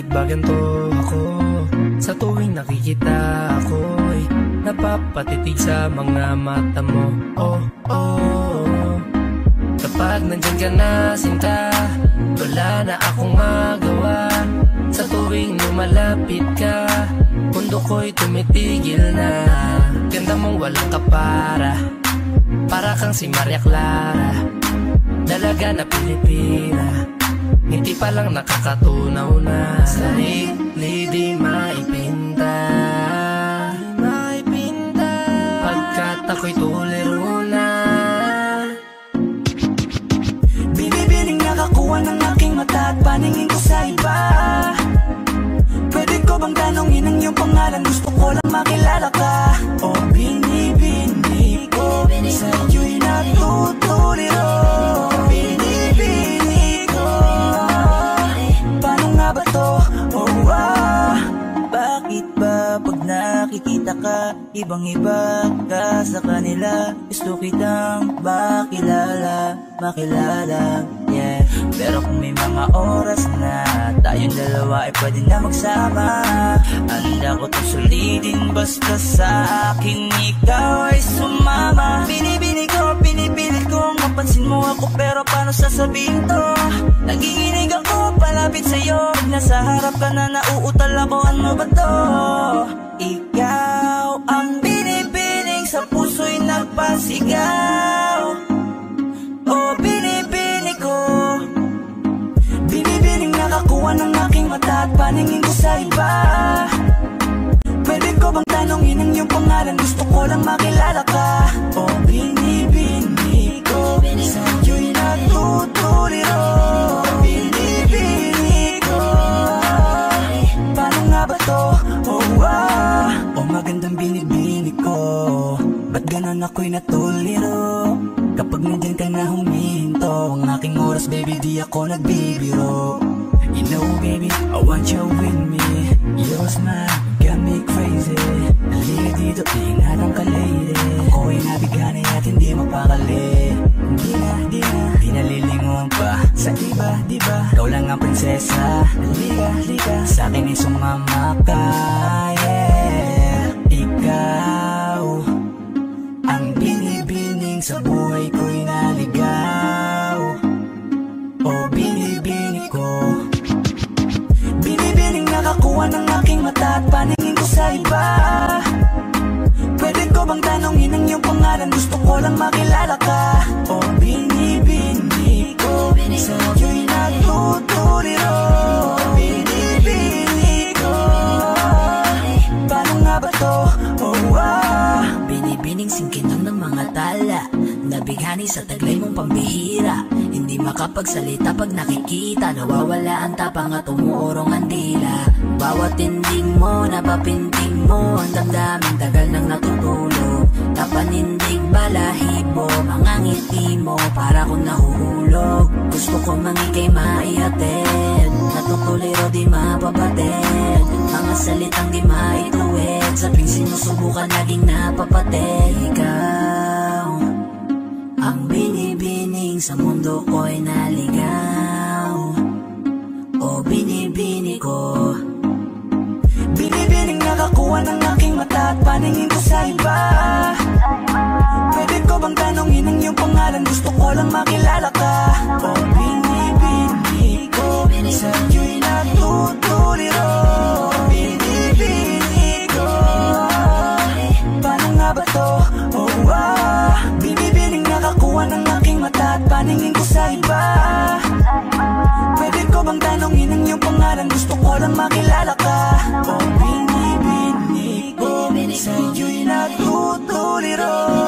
Bakit ba ganito ako? Sa tuwing nakikita ako'y Napapatitig sa mga mata mo. Oh, oh. Kapag nandyan ka na sinta Wala na akong magawa. Sa tuwing lumalapit ka Mundo ko'y tumitigil na. Ganda mong walang kapara Para kang si Maria Clara. Dalaga na Pilipina Hindi pa lang nakakatunaw na Sarili di maipinta. Maipinta. Pagkat ako'y tuliro na. Binibining nakakuha ng aking mata At paningin ko sa iba. Pwede ko bang tanongin ang iyong pangalan? Gusto ko lang makilala ka. O binibini ko Sa iyo'y natutuliro Ibang iba ka sa kanila. Gusto kitang makilala Makilala Yeah. Pero kung may mga oras na Tayong dalawa ay pwede na magsama. Handa ko to sulitin Basta sa akin ikaw ay sumama. Binibini ko, pinipilit ko Mapansin mo ako pero paano sasabihin to? Nagiginig ako palapit sa'yo. Pag nasa harap ka na nauutal ako Ano ba to? Ikaw ang binibining sa puso'y nagpasigaw. O binibini ko Binibining nakakuha ng aking mata At paningin ko sa iba. Pwede ko bang tanongin ang iyong pangalan? Gusto ko lang makilala ka. O binibini ko Sa iyo'y natutuliro Ganon ako'y natuliro. Kapag nandyan ka na huminto Ang aking oras baby di ako nagbibiro. You know baby, I want you with me. Your smile got me crazy. Halika dito, tingnan ka lady Ako'y nabigani at hindi mapakali. Hindi na, di na, di nalilingon pa. Sa iba, di ba, ikaw lang ang prinsesa. Halika, halika, sa akin ay sumama ka At paningin ko sa iba. Pwede ko bang tanongin ang iyong pangalan? Gusto ko lang makilala ka. O binibini ko Sa iyo'y natutuliro Binibini ko. Paano nga ba to? Oh ah. Binibining singkinang ng mga tala. Nabighani sa taglay mong pambihira makapagsalita pag nakikita. Nawawala ang tapang at umuurong ang dila. Bawat tinding mo, napapinting mo. Ang damdamin tagal nang natutulog. Napanindig balahibo Mga ngiti mo. Para kong nahuhulog. Gusto ko mangikay maihatid. Natutuliro di mapapatid Mga salitang di maituwid. Sabing sinusubukan laging napapatid. Ikaw sa mundo ko'y naligaw. O binibini ko. Binibining nakakuha ng aking mata At paningin ko sa iba. Pwede ko bang tanongin ang iyong pangalan? Gusto ko lang makilala ka. O binibini ko. Sa iyo'y natutuliro pangalan Gusto ko lang makilala ka. O binibini ko. Sa iyo'y natutuliro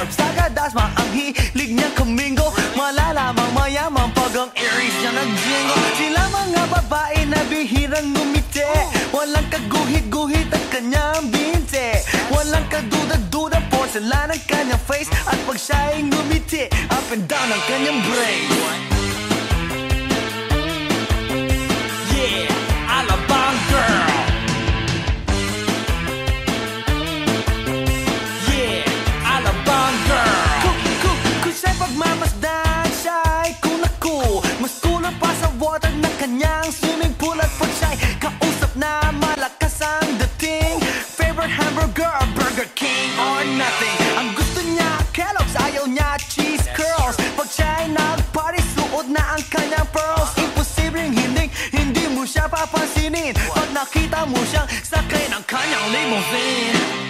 orbs Nakadasma ang hilig niyang kumingo? Malalamang mayaman pag ang earrings niya nagjingo Sila mga babae na bihirang ngumiti. Walang kaguhit-guhit ang kanyang binte. Walang kaduda-duda porcelain ang kanyang face. At pag siya'y ngumiti Up and down ang kanyang brain. king or nothing. Ang gusto niya, Kellogg's, ayaw niya, cheese curls. Pag siya'y nagparis, suot na ang kanyang pearls. Imposibleng hindi, hindi mo siya papansinin. Pag nakita mo siyang sakay ng kanyang limousine.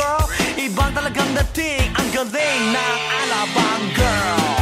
bro 이번 달러 건너뛰 I'm going now I love one girl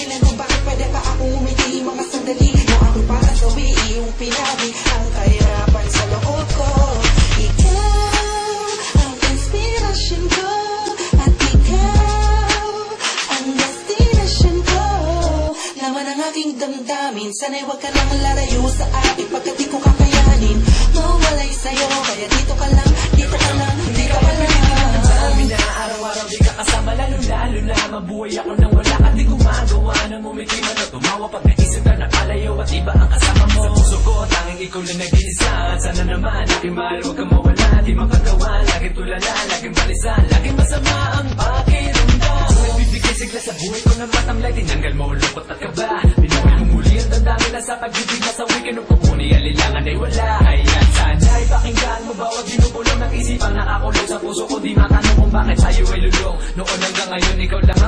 dahilan kung bakit pwede pa akong umiti Mga sandali mo ako para gawi Iyong pinabi. Ang kahirapan sa loob ko. Ikaw ang inspirasyon ko. At ikaw ang destination ko. Laman ang aking damdamin. Sana'y huwag ka nang lalayo sa akin. Kulang na ginisa Sana naman Di mahal huwag kang mawala Di makagawa Laging tulala Laging balisa Laging masama ang pakiramdam. Nagbibigay sigla sa buhay ko ng matamlay Tinanggal mo lungkot at kaba. Binuwi mo ang dandami na sa pag-ibig na sa weekend Nung pupuni ang lilangan ay wala. Ayan sana'y pakinggan mo bawat binubulong ng isipan Nakakulong sa puso ko Di matanong kung bakit sa'yo ay lulong. Noon hanggang ngayon ikaw lang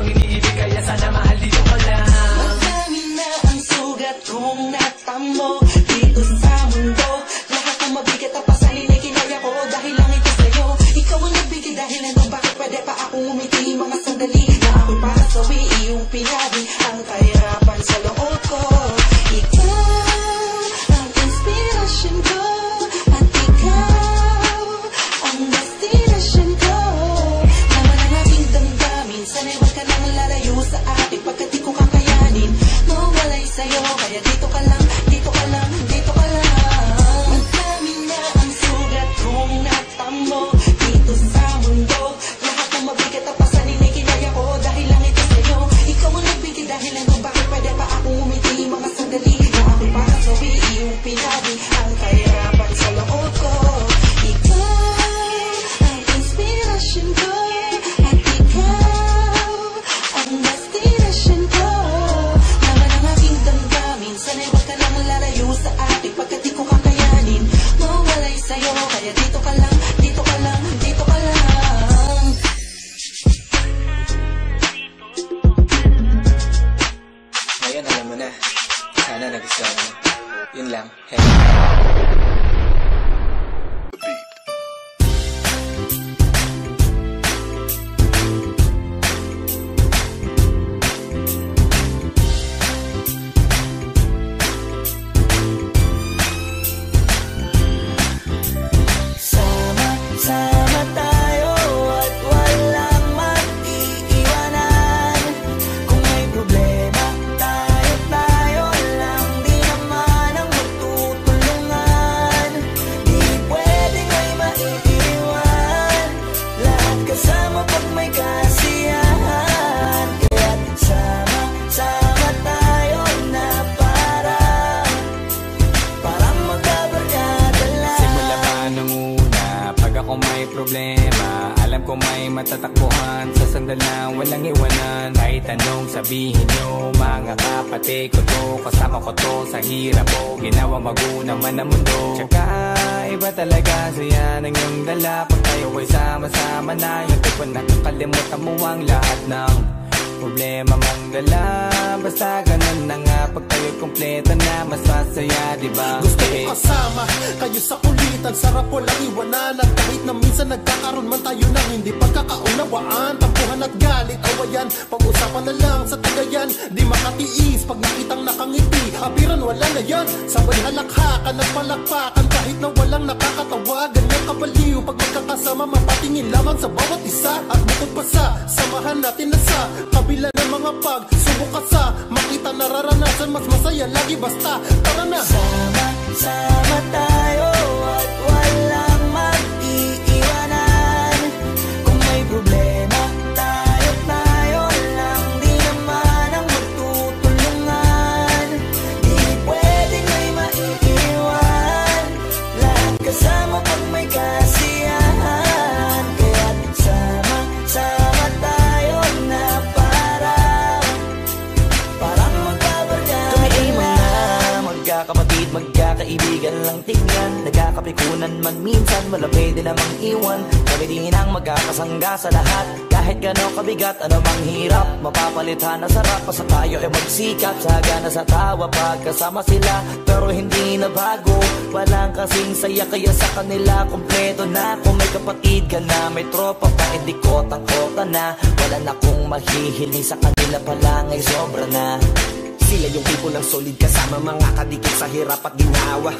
ng solid kasama. Mga kadikit sa hirap at ginawa.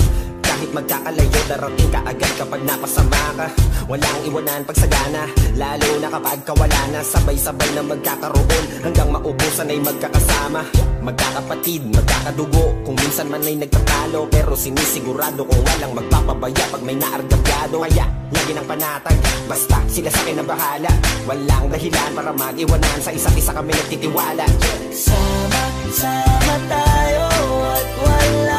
Kahit magkakalayo darating ka agad kapag napasama ka. Walang iwanan pagsagana Lalo na kapag kawala na. Sabay-sabay na magkakaroon Hanggang maubusan ay magkakasama. Magkakapatid, magkakadugo Kung minsan man ay nagtatalo. Pero sinisigurado kung walang magpapabaya Pag may naargabgado Kaya lagi ng panatag Basta sila sa akin ang bahala. Walang dahilan para mag-iwanan. Sa isa't isa kami nagtitiwala. Sama, sama tayo at walang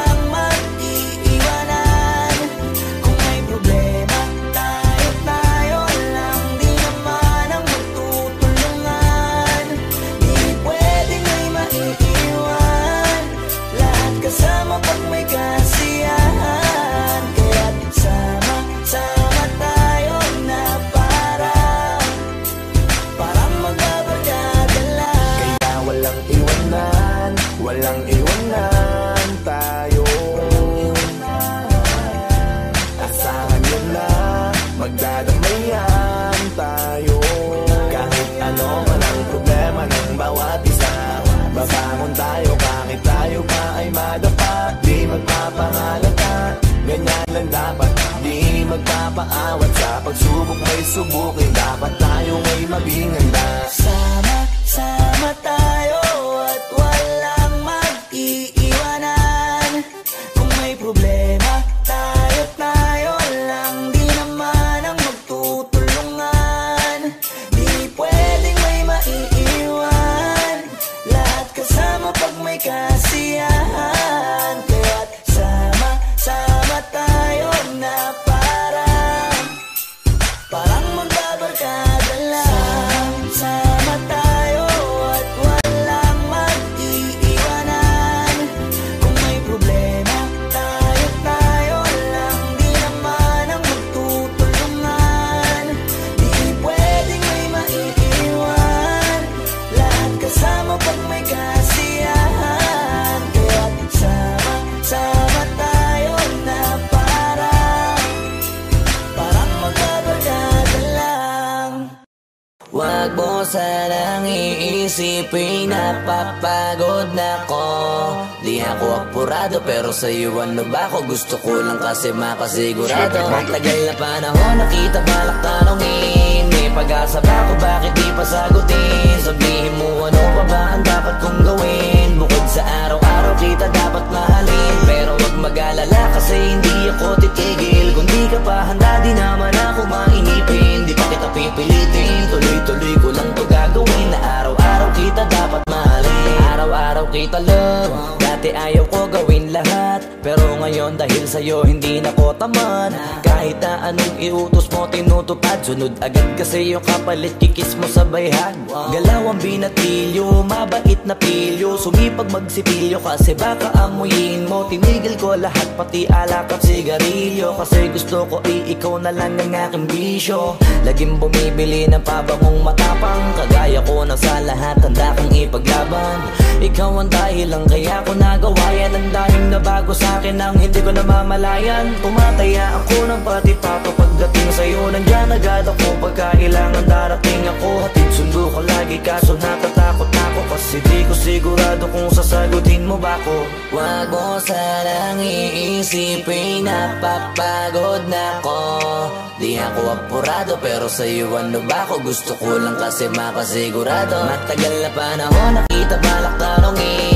subukin. Dapat tayo ay maging handa Sama-sama Napapagod na ko Di ako apurado pero sa'yo ano ba ako? Gusto ko lang kasi makasigurado. Matagal na panahon nakita balak tanongin May pag-asa ba ako? Bakit di pa sagutin? Sabihin mo ano pa ba ang dapat kong gawin? Bukod sa araw-araw kita dapat mahalin. Pero wag mag-alala kasi hindi ako titigil. Kung di ka pa handa di naman ako mainipin Di pa kita pipilitin. Tuloy-tuloy ko lang to gagawin. Na araw-araw kita dapat mahalin. Araw-araw kita love Dati ayaw ko gawin lahat Pero ngayon dahil sa'yo hindi na ko tamad Kahit na anong iutos mo tinutupad Sunod agad kasi yung kapalit kikis mo sa bayhag Galaw ang binatilyo, mabait na pilyo Sumipag magsipilyo kasi baka amuyin mo. Tinigil ko lahat pati alak at sigarilyo Kasi gusto ko ay ikaw na lang ang aking bisyo. Laging bumibili ng pabangong matapang Kagaya ko na sa lahat handa kang ipaglaban. Ikaw ang dahilan kaya ko nagawa yan? Ang daming nabago sa akin ang hindi ko namamalayan. Tumataya ako ng pati pato Pagdating sa'yo. Nandyan agad ako Pagkailangan darating ako. Hatid sundo ko lagi kaso natatakot na ako. Kasi di ko sigurado kung sasagutin mo ba ko Wag mo sanang iisipin Napapagod na ako. Di ako apurado pero sa'yo ano ba ako? Gusto ko lang kasi makasigurado. Matagal na panahon nakita balak tanongin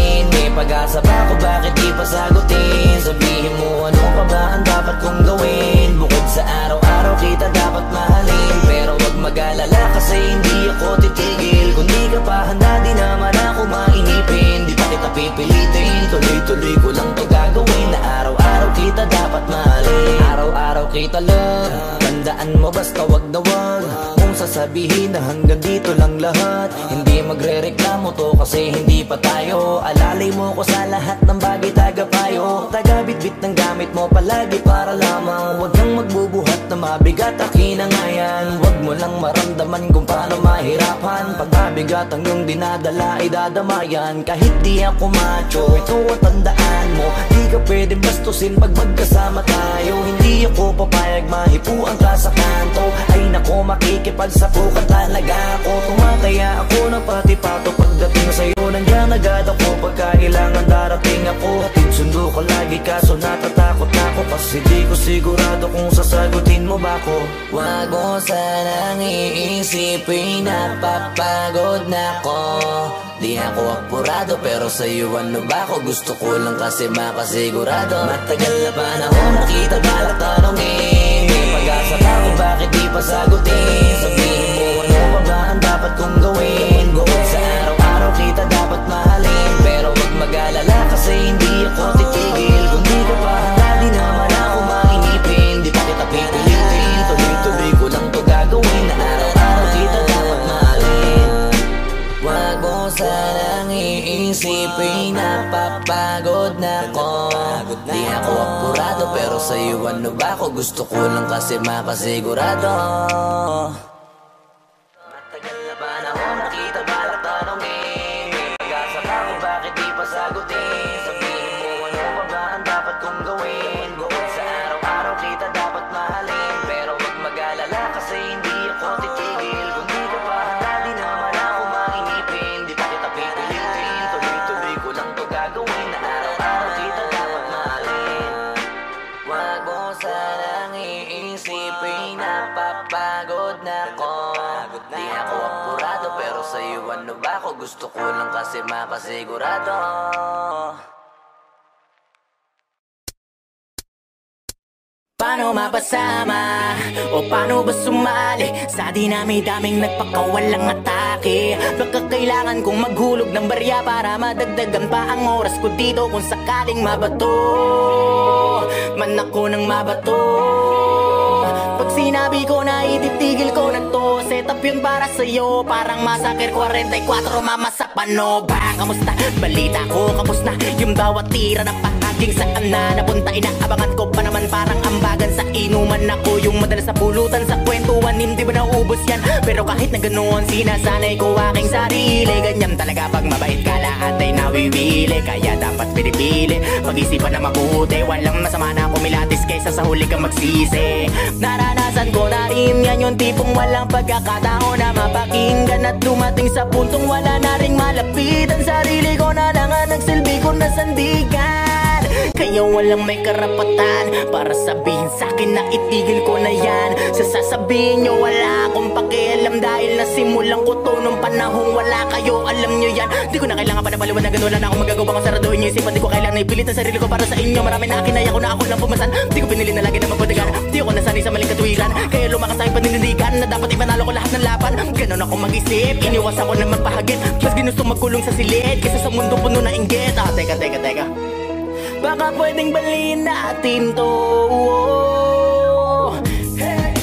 pag-asa ba ako bakit di pa sagutin? Sabihin mo ano pa ba ang dapat kong gawin? Bukod sa araw-araw kita dapat mahalin. Pero wag mag-alala kasi hindi ako titigil. Kung di ka pa handa di naman ako mainipin Di pa kita pipilitin. Tuloy-tuloy ko lang to gagawin. Na araw-araw kita dapat mahalin. Araw-araw kita love Tandaan mo basta wag na wag sasabihin na hanggang dito lang lahat. Hindi magre-reklamo to kasi hindi pa tayo. Alalay mo ko sa lahat ng bagay tagapayo. Tagabitbit ng gamit mo palagi para lamang. Huwag kang magbubuhat na mabigat akin ang ayan. Huwag mo lang maramdaman kung paano mahirapan. Pag mabigat ang iyong dinadala ay dadamayan. Kahit di ako macho, ito ang tandaan mo. Di ka pwedeng bastusin pag magkasama tayo Hindi ako papayag mahipuan ka sa kanto Ay nako makikipagsapukan talaga ako. Tumataya ako ng pati pato Pagdating sa'yo. Nandiyan agad ako Pagkailangan darating ako. Hatid Sundo ko lagi kaso natatakot na ako. Kasi di ko sigurado kung sasagutin mo ba ako. Wag mo sanang iisipin Napapagod na ako Di ako apurado pero sa'yo ano ba ako? Gusto ko lang kasi makasigurado. Matagal na panahon nakita balak tanongin? May pag-asa pa kung bakit di pa sagutin? Sabihin mo ano pa ba ang dapat kong gawin iisipin Napapagod na ako. Di ako apurado pero sa'yo ano ba ako? Gusto ko lang kasi makasigurado kasi makasigurado Paano mapasama? O paano ba sumali? Sa dinami-daming nagpakawalang atake Baka kailangan kong maghulog ng barya Para madagdagan pa ang oras ko dito Kung sakaling mabato Man ako ng mabato sinabi ko na ititigil ko na to Set up yun para sa'yo Parang masakir 44 mama sa pano Ba, kamusta? Balita ko, kamusta? Yung bawat tira ng pahaging saan na napunta Inaabangan ko pa naman parang ambagan. Sa inuman Ako yung madalas sa pulutan sa kwentuhan Hindi ba naubos yan? Pero kahit na ganoon Sinasanay ko aking sarili. Ganyan talaga pag mabait ka lahat ay nawiwili. Kaya dapat pinipili Pag-isipan na mabuti. Walang masama na kumilatis Kaysa sa huli kang magsisi. Naranasan ko na rin yan Yung tipong walang pagkakataon Na mapakinggan. At dumating sa puntong Wala na ring malapit. Ang sarili ko na lang ang nagsilbi ko na sandigan Kaya walang may karapatan Para sabihin sa akin na itigil ko na yan. Sa sasabihin nyo wala akong pakialam Dahil nasimulan ko to nung panahong wala kayo. Alam nyo yan. Di ko na kailangan pa na paliwanagan Wala na akong magagawa kung saraduhin nyo isipan. Di ko kailangan ipilit ang sarili ko para sa inyo. Marami na akinaya ko na ako lang pumasan. Di ko pinili na lagi na mapadagan Di ako nasanay sa maling katwiran. Kaya lumakas aking paninindigan Na dapat ipanalo ko lahat ng laban. Ganon ako mag-isip. Iniwas ako na magpahagit. Mas ginusto magkulong sa silid Kaysa sa mundo puno na inggit. Ah, teka, teka, teka Baka pwedeng baliin natin to.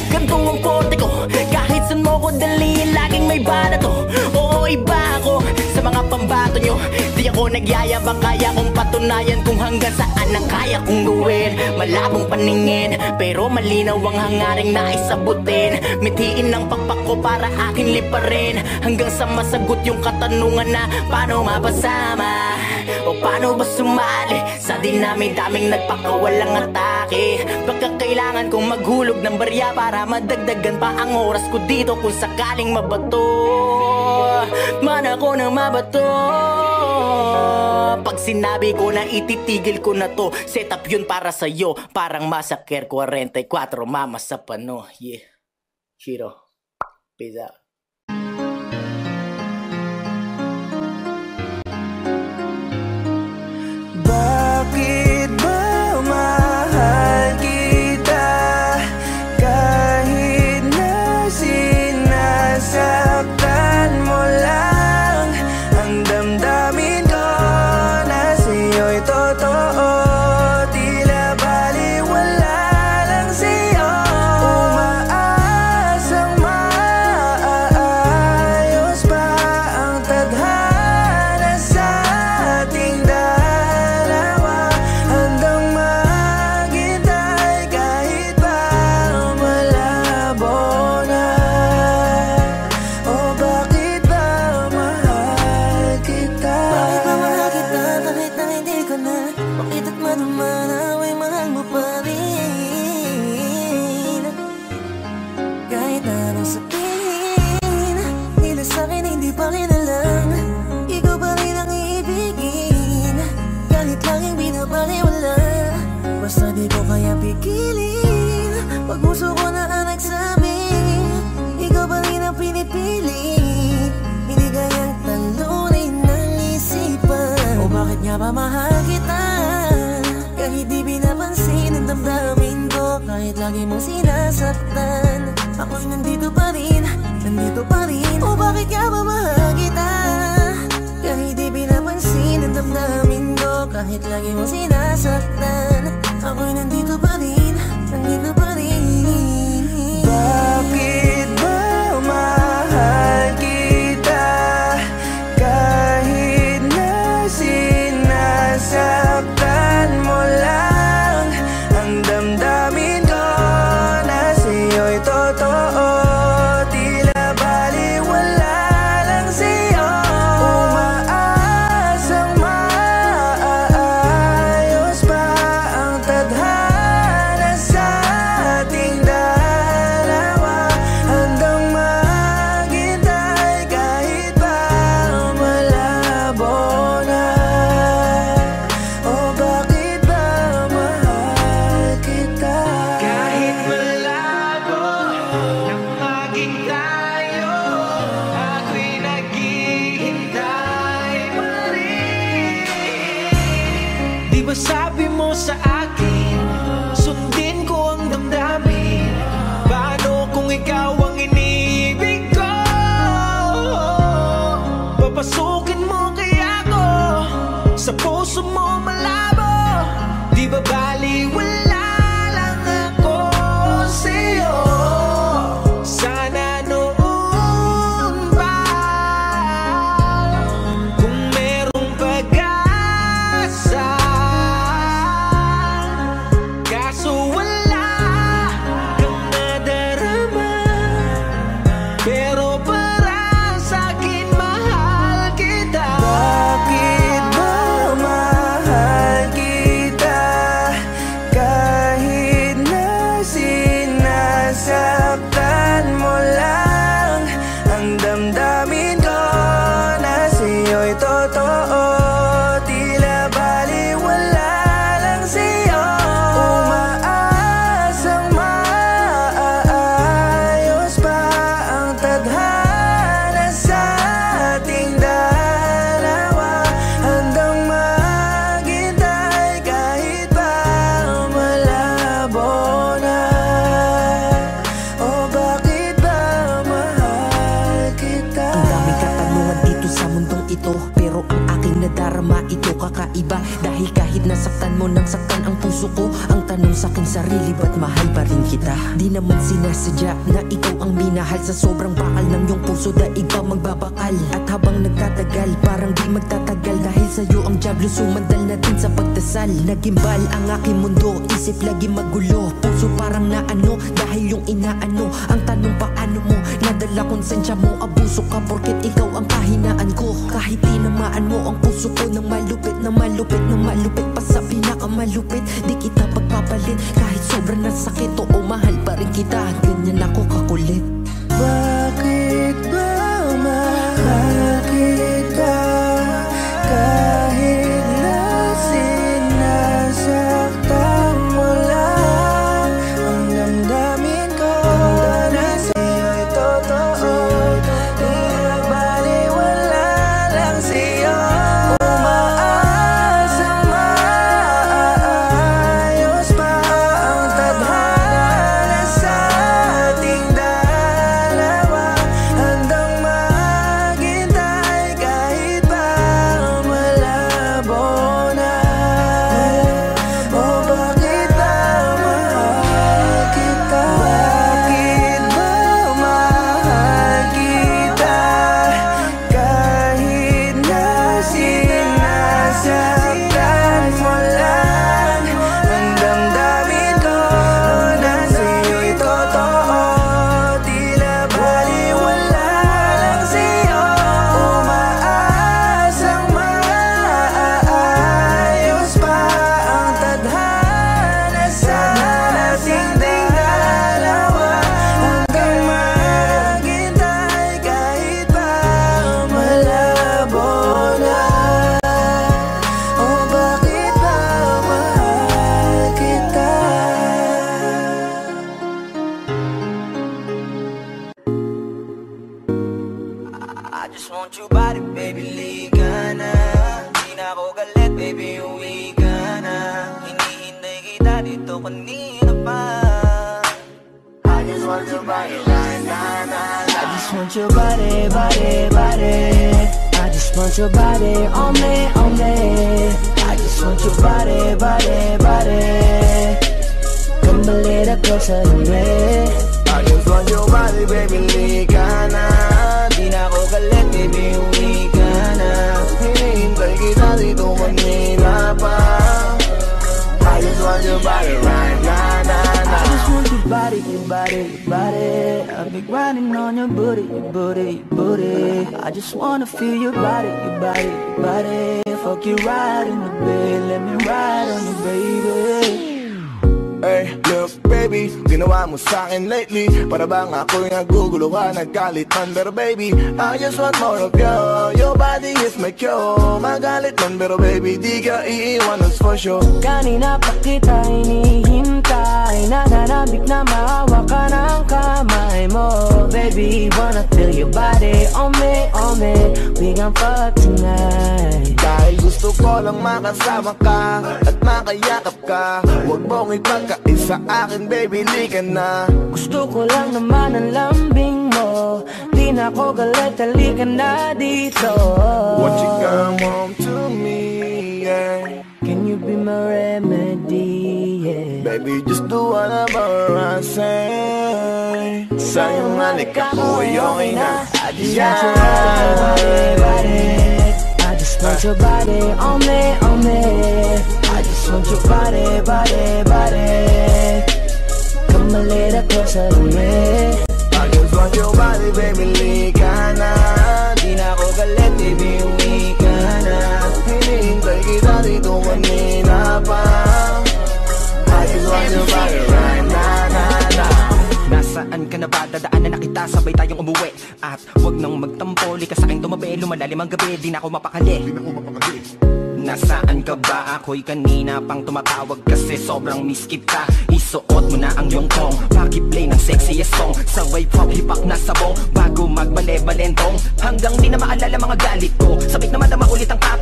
Ganto ang forte ko. Kahit saan mo ko daliin Laging may bala to. Oo, iba ako. Sa mga pambato nyo Di ako nagyayabang. Kaya kong patunayan Kung hanggang saan ang kaya kong gawin. Malabong paningin Pero malinaw ang hangaring naisabutin. Mithiin ng pakpak ko para akin liparin. Hanggang sa masagot yung katanungan na Paano mapasama O paano ba sumali? Sa dinami-daming nagpakawalang atake. Baka kailangan kong maghulog ng barya Para madagdagan pa ang oras ko dito Kung sakaling mabato. Man ako na mabato. Pag sinabi ko na ititigil ko na to Set up yun para sa'yo. Parang masakir 44 Mama sa pano. Yeah. Shiro Peace out Pag puso ko na ang nagsabi Ikaw pa rin ang pinipili Hindi kayang talunin ng isipan O bakit nga ba mahal kita? Kahit di pinapansin ang damdamin ko Kahit lagi mong sinasaktan. Ako'y nandito pa rin Nandito pa rin. O bakit nga ba mahal kita? Kahit di pinapansin ang damdamin ko Kahit lagi mong sinasaktan Ako'y nandito pa rin Nandito pa rin. Bakit ba mahal puso ko. Ang tanong sa aking sarili ba't mahal pa rin kita? Di naman sinasadya na ikaw ang minahal Sa sobrang bakal ng iyong puso daig pa magbabakal. At habang nagtatagal parang di magtatagal Dahil sa'yo ang diablo sumandal na din sa pagdasal. Nagimbal ang aking mundo, isip lagi magulo. Puso parang naano dahil yung inaano. Ang tanong paano mo, nadala konsensya mo Abuso ka? Porket ikaw ang kahinaan ko. Kahit tinamaan mo ang puso ko ng malupit na malupit na malupit Pa sa pinakamalupit, di kita pagpapalit Kahit sobrang nasakit, oo mahal pa rin kita Ganyan ako kakulit baby, lika na Di na ako galit, baby, uwi ka na Hinihintay kita dito kanina pa I just want your body now, nah, nah. I just want your body, body, body. I just want your body on oh, me, on me. I just want your body, body, body. Come a little closer to me. I just want your body, baby, lika na Di dito kanina pa I just want your body I your body, your body. I've been grinding on your booty, your booty, your booty. I just wanna feel your body, your body, your body. Fuck you right in the bed, let me ride on you, baby. Hey, look baby, ginawa mo sa'kin lately. Para bang ako'y nagugulo ka, naggalit man Pero baby, I just want more of you. Your body is my cure Magalit man pero baby, di ka iiwan, that's for sure Kanina pa kita hinihintay Nananabik na maawa ka ng kamay mo. Baby, wanna feel your body. On me, on me. We gon' fuck tonight. Dahil gusto ko lang makasama ka At makayakap ka. Huwag mong ipagkaisa akin baby, lika na. Gusto ko lang naman ang lambing mo. Di na ako galit, halika na dito. Won't you come home to me, yeah. Can you be my remedy, yeah? Baby, just do whatever I say. Sa'yo nga ako ay okay na. I just want your body, on me, on me. I just want your body, body, body. Come a little closer to me. I just want your body, baby, lika na Di na ako galit, uwi ka na Hinihintay kita dito kanina pa I just want your body Nasaan ka na ba? Dadaanan na kita, sabay tayong umuwi. At wag nang magtampo, lika sa akin tumabi. Lumalalim ang gabi, di na ako mapakali. Di na ako mapakali. Nasaan ka ba? Ako'y kanina pang tumatawag kasi sobrang miss kita. Isuot mo na ang iyong tong Pakiplay ng sexiest song? Sabay pop hipak na sabong Bago magbale-balentong. Hanggang di na maalala mga galit ko. Sabik na madama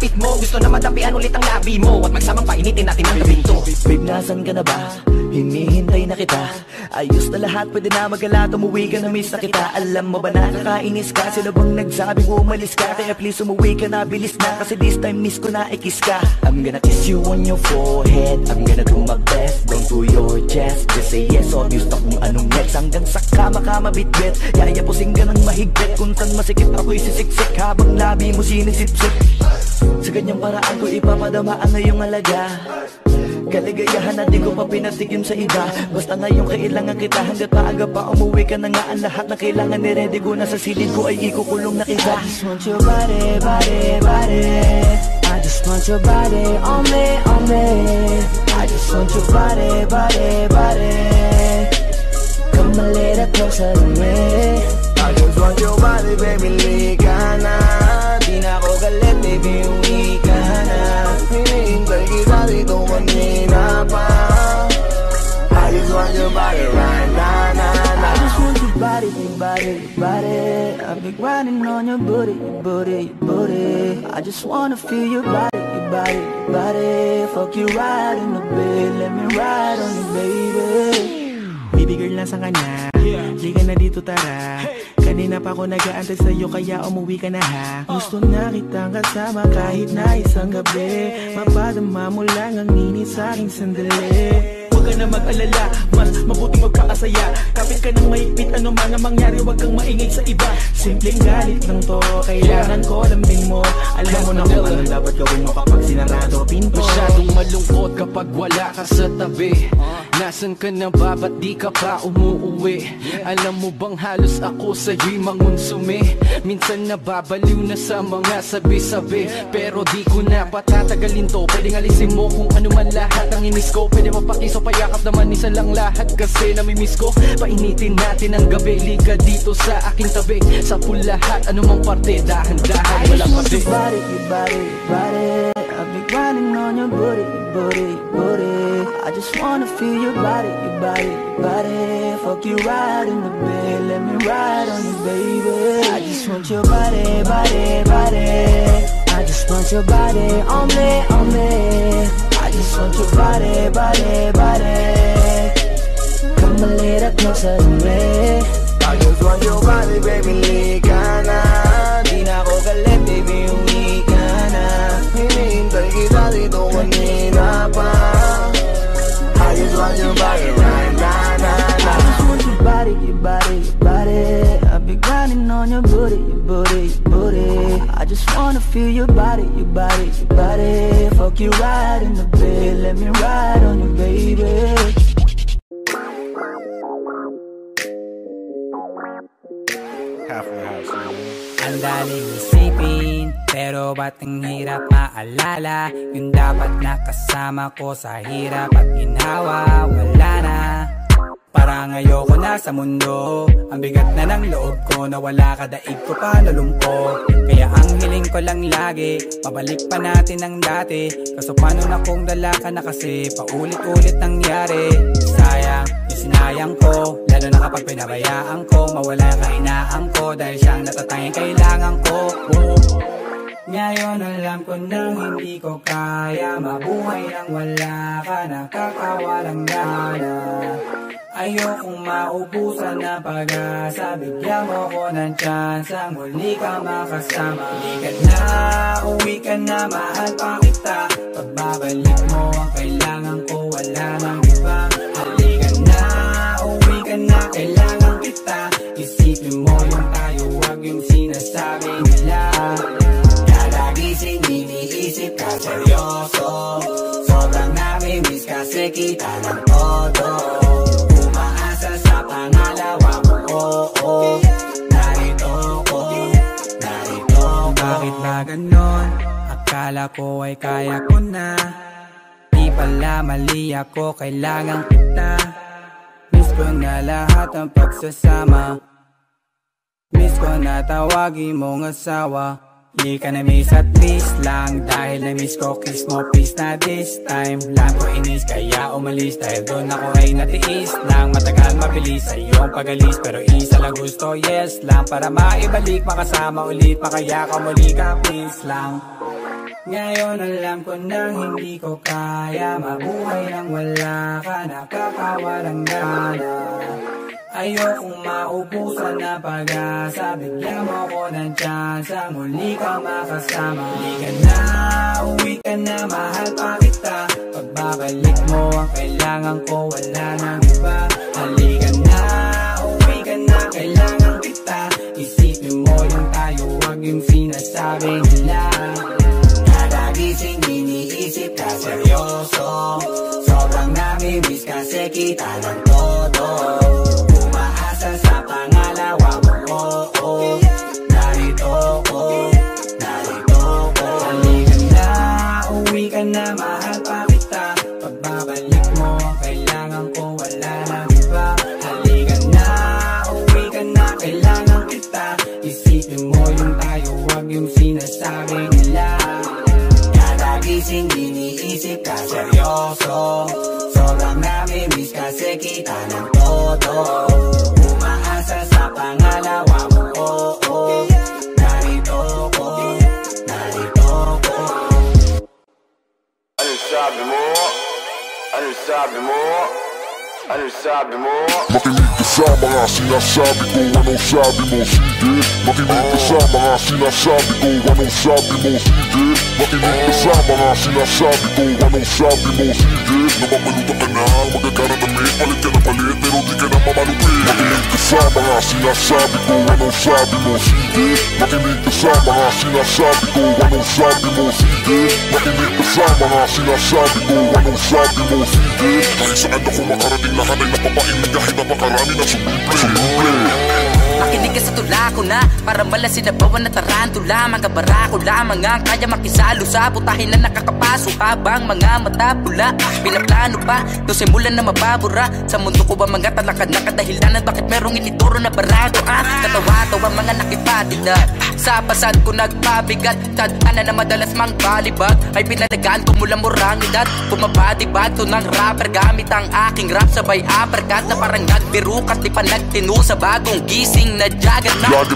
kapit mo Gusto na madapian ulit ang labi mo. At magsamang painitin natin ang gabing to. Babe, nasan ka na ba? Hinihintay na kita. Ayos na lahat, pwede na magala. Umuwi ka na, miss na kita. Alam mo ba nakakainis ka? Sila bang nagsabing umalis ka? Kaya please umuwi ka na, bilis na Kasi this time miss ko na, ikis ka. I'm gonna kiss you on your forehead. I'm gonna do my best, down to your chest. Just say yes, obvious na kung anong next. Hanggang sa kama ka mabitbit Yayapusing ka ng mahigpit. Kung saan masikip ako'y sisiksik. Habang labi mo sinisipsip Sa ganyang paraan ko ipapadama ang iyong alaga Kaligayahan na di ko pa pinatigim sa iba. Basta ngayong kailangan kita Hanggat maaga pa umuwi ka na nga Ang lahat na kailangan ni ready ko na sa silid ko ay ikukulong na kita. I just want your body, body, body. I just want your body on me, on me. I just want your body, body, body. Come a little closer to me. I just want your body, baby, na na ako galit, baby, uwi ka na Hinihintay kita dito kanina pa I just want your body right now, nah, I nah just want your body, your body, your body. I've been grinding on your booty, your booty, your booty. I just wanna feel your body, your body, your body. Fuck you right in the bed, let me ride on you, baby. Baby girl nasa kanya Liga na dito tara Kanina pa ako nag-aantay sa'yo kaya umuwi ka na ha? Gusto na kitang kasama kahit na isang gabi. Mapadama mo lang ang init sa aking sandali Huwag ka na mag-alala, mas mabuting magpakasaya. Kapit ka ng mahigpit, ano man ang mangyari Huwag kang maingay sa iba. Simpleng galit lang to, kailangan ko lambing mo. Alam mo na kung anong dapat gawin mo kapag sinarado pinto. Masyadong malungkot kapag wala ka sa tabi. Nasaan ka na ba? Ba't di ka pa umuuwi? Alam mo bang halos ako sa'yo'y mangonsume Minsan nababaliw na sa mga sabi-sabi. Pero di ko na patatagalin to. Pwedeng alisin mo kung ano man lahat ang inis ko. Pwede mapakiso payakap naman isa lang lahat Kasi namimiss ko Painitin natin ang gabi Liga dito sa aking tabi Sa full lahat, anumang parte Dahan-dahan, I wala just want pati your body, your body, your body I've be grinding on your booty, booty, booty. I just wanna feel your body, your body, your body. Fuck you right in the bed, let me ride on you, baby. I just want your body, body, body. I just want your body on me, on me. I just want your body, body, body. Kamalit at magsalumi. I just want your body, baby, lika na Di na ako galit, baby, uwi ka na Hinihintay kita dito kanina pa I just want your body right now, na, na I just want your body, your body, your body. I be grinding on your booty, your booty, your booty. I just wanna feel your body, your body, your body. Fuck you right in the bed, let me ride on you, baby. Half of the house, man. Ang daling isipin Pero ba't ang hirap maalala Yung dapat nakasama ko sa hirap at ginawa Wala na Parang ayoko na sa mundo Ang bigat na ng loob ko Nawala ka daig ko pa nalumpo Kaya ang hiling ko lang lagi Pabalik pa natin ang dati. Kaso paano na kung dala ka na kasi Paulit-ulit nangyari. Sayang yung sinayang ko Lalo na kapag pinabayaan ko. Mawala ka inaan ko Dahil siyang natatanging kailangan ko. oh. Ngayon alam ko nang hindi ko kaya. Mabuhay nang wala ka Nakakawalang gana. Ayokong maubusan ng pag-asa. Bigyan mo ko ng chance Ang muli ka makasama. Uwi ka na, uwi ka na Mahal pa kita. Pagbabalik mo ang kailangan ko Wala nang iba. Halika na, uwi ka na Kailangan kita. Isipin mo yung tayo Huwag yung sinasabi nila seryoso Sobrang nami-miss kasi kita ng todo Umaasa sa pangalawa mo. Narito ko, narito ko ba ganon? Akala ko ay kaya ko na Di pala mali ako, kailangan kita Miss ko na lahat ng pagsasama Miss ko na tawagin mong asawa Di ka na miss at least lang. Dahil na miss ko kiss mo please na this time. Lang ko inis kaya umalis. Dahil doon ako ay natiis lang. Matagal mabilis sa iyong pagalis. Pero isa lang gusto yes lang. Para maibalik makasama ulit. Makaya ka muli ka please lang ngayon alam ko nang hindi ko kaya. Mabuhay nang wala ka Nakakawalang gana. Ayokong maubusan na pag-asa. Bigyan mo ko ng chance muli ka makasama. Uwi ka na, uwi ka na Mahal pa kita. Pagbabalik mo ang kailangan ko Wala nang iba. Halika na, uwi ka na Kailangan kita. Isipin mo yung tayo Huwag yung sinasabi nila seryoso Sobrang nami-miss kasi kita ng todo seryoso Sobrang nami-miss kasi kita ng todo Umaasa sa pangalawa mo, oo oh, Narito ko, narito ko Ano sabi mo? Ano sabi mo? Ano sabi mo? Makinig ka sa mga sinasabi ko Anong sabi mo? Sige Makinig ka sa mga sinasabi ko Anong sabi mo? Sige Makinig ka sa mga sinasabi ko Anong sabi mo? Sige Namamalutan ka na may Palit ka na palit Pero di ka na mamalupit Makinig ka sa mga sinasabi ko Anong sabi mo? Sige Makinig ka sa mga sinasabi ko Anong sabi mo? Sige Makinig ka sa mga sinasabi ko Anong sabi mo? Sige Kahit saan ako makarating lahat ay napapainit kahit napakarami na sumiple Sumiple Makinig ka sa tula ko na Para malasin na bawan na tarantula. Mga barako lamang ang kaya makisalo sa Putahin na nakakapal aso habang mga mata pula. Pinaplano pa, to simulan na mababura. Sa mundo ko ba mga talakad na kadahilanan? Bakit merong inituro na barado ah? Katawa-tawa mga nakipatid na Sa pasad ko nagpabigat. Tadhana na madalas mang balibag. Ay pinalagaan ko mula murang edad Bumabadibad ko ng rapper Gamit ang aking rap. Sabay uppercut Na parang nagbirukat. Di pa nagtinu sa bagong gising na jagger na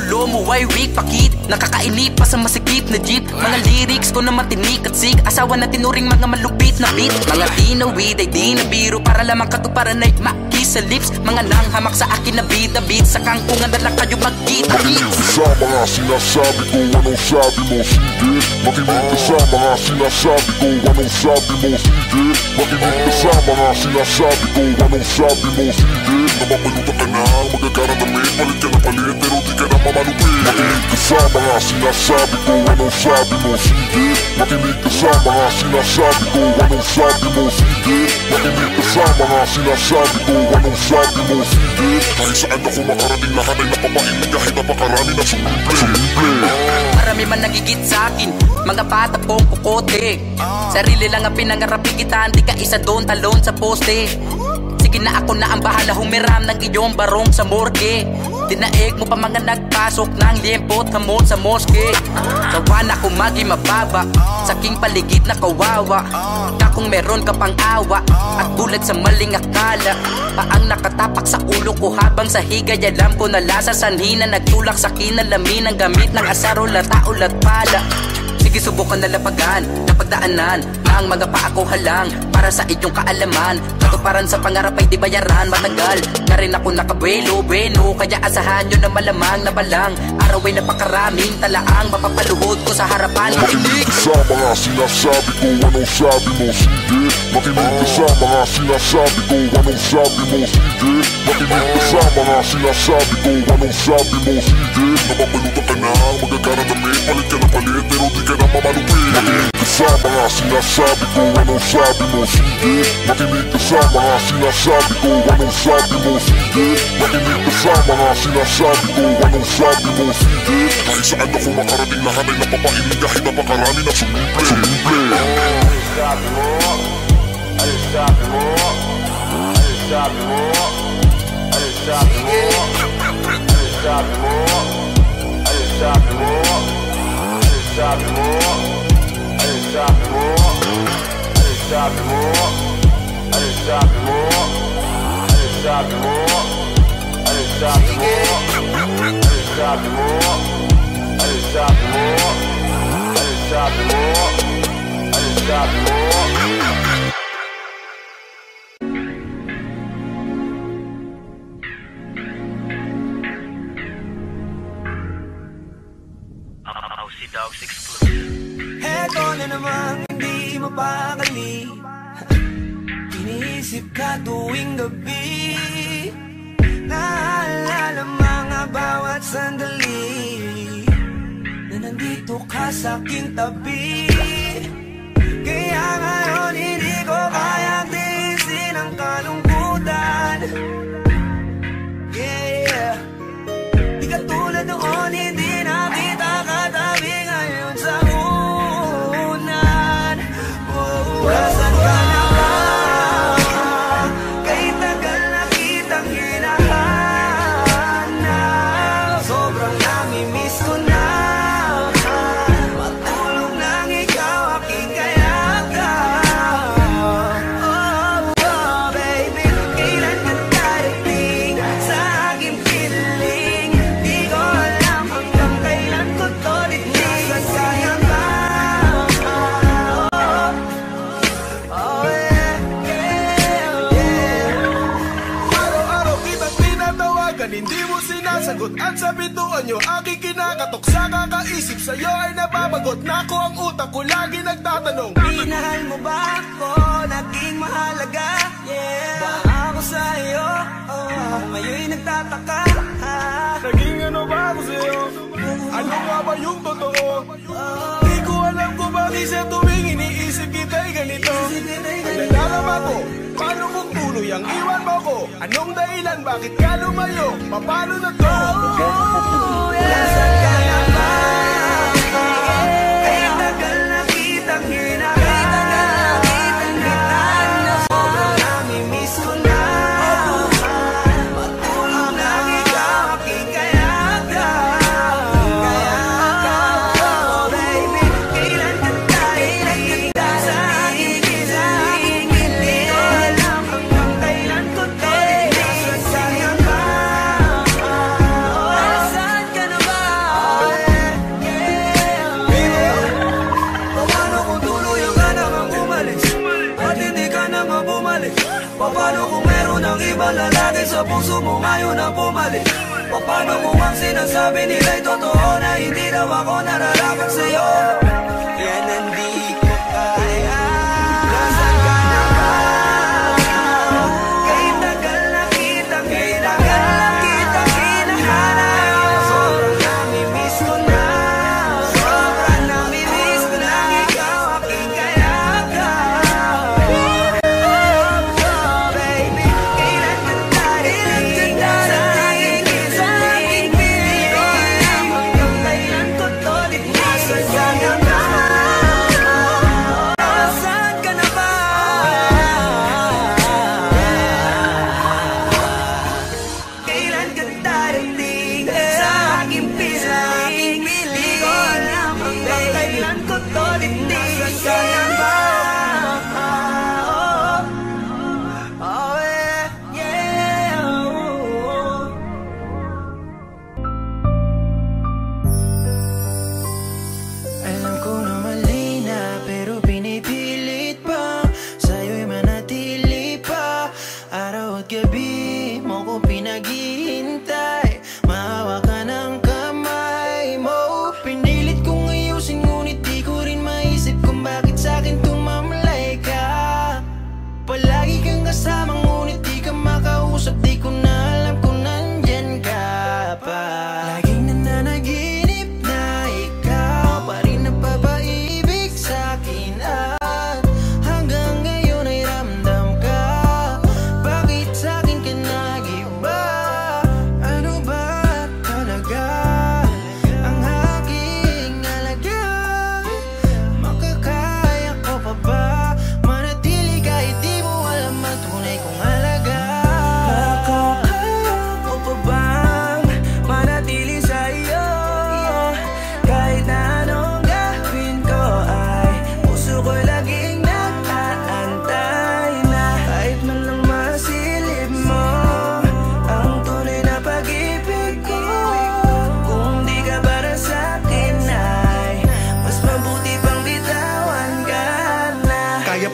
Idolo mo ay weak? Pakit Nakakainip pa sa masikip na jeep. Mga lyrics ko na matinik at sick. Asawa na tinuring mga malupit na beat. Mga tinawid ay di na biro Para lamang katuparan ay makis sa lips. Mga nanghamak sa akin na bida beat. Sa kangkungan na lang kayo magkita Makinig sa mga sinasabi ko. Anong sabi mo? Sige. Makinig ka sa mga sinasabi ko. Anong sabi mo? Sige Makinig ka sa mga sinasabi ko. Anong sabi mo? Sige Namapalutan ka na. Magagara damit Palit ka na palit Pero di ka na mamalupit Makinig ka sa mga sinasabi ko. Anong sabi mo? Sige Makinig ka sa mga sinasabi ko. Anong sabi mo? Sige Makinig ka sa mga sinasabi ko. Anong sabi mo? Sige Kahit saan ako makarating lahat ay napapakinig Kahit napakarami na sumimple Sumimple Marami man nagigit sa akin. Mga bata pong kukote. Sarili lang ang pinangarap kita Hindi ka isa doon talon sa poste Sige na ako na ang bahala. Humiram ng iyong barong sa morgue. Dinaig mo pa mga nagpasok ng liempot hamon sa moske. Sawa na kung magi mababa Sa king paligid na kawawa. Na kung meron ka pang awa At bulag sa maling akala Paang nakatapak sa ulo ko habang sa higay Alam ko na lasa sanhi na nagtulak sa kinalamin Ang gamit ng asaro lata ulat pala Sige subukan na lapagan, napagdaanan. Ang mga paa ko halang Para sa inyong kaalaman. Katuparan sa pangarap ay di bayaran Matagal. Na rin ako nakabuelo Bueno, kaya asahan nyo na malamang na balang. Araw ay napakaraming talaang Mapapaluhod ko sa harapan. Makinig sa mga sinasabi ko Anong sabi mo? Sige. Makinig ka sa mga sinasabi ko Anong sabi mo? Sige. Makinig ka sa mga sinasabi ko Anong sabi mo? Sige. Napapalutan ka na damit Palit ka na palit Pero di ka na mamalupit Makinig ka sa mga sinasabi ko Anong sabi mo? Sige. Makinig ka sa mga sinasabi ko Anong sabi mo? Sige. Makinig ka sa mga sinasabi ko Anong sabi mo? Sige. Kahit saan ako makarating lahat ay napapakinig Kahit napakarami na sumimple Sumimple Sabi mo. Ano sabi mo. Ano sabi mo. Ano sabi mo. Ano sabi mo Ano sabi mo Ano sabi mo Ano sabi mo Ano sabi mo Ano sabi mo Ano sabi mo Ano sabi mo Ano sabi mo Ano sabi mo Ano sabi mo Ano sabi mo Eto gabi. Naalala mga bawat sandali Na nandito ka sa aking tabi. Kaya ngayon hindi ko kaya ay nababagot Nako ang utak ko Lagi nagtatanong Minahal mo ba ako? Naging mahalaga? Yeah Ba ako sa'yo? Oh, ngayon nagtataka ha? Naging ano ba ako sa'yo? Ano nga ba yung totoo? Di ko alam kung bakit sa tuwing iniisip kita'y ganito Nalalaman ko, paano kung tuloy ang iwan mo ko? Anong dahilan, bakit ka lumayo? Paano na to? Nasaan ka na ba? Sa puso mo ngayon na bumalik? Paano kung ang sinasabi nila'y totoo na hindi daw ako nararapat sa'yo?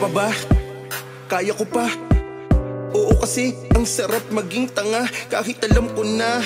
Pa ba? Kaya ko pa? Kasi ang sarap maging tanga. Kahit alam ko na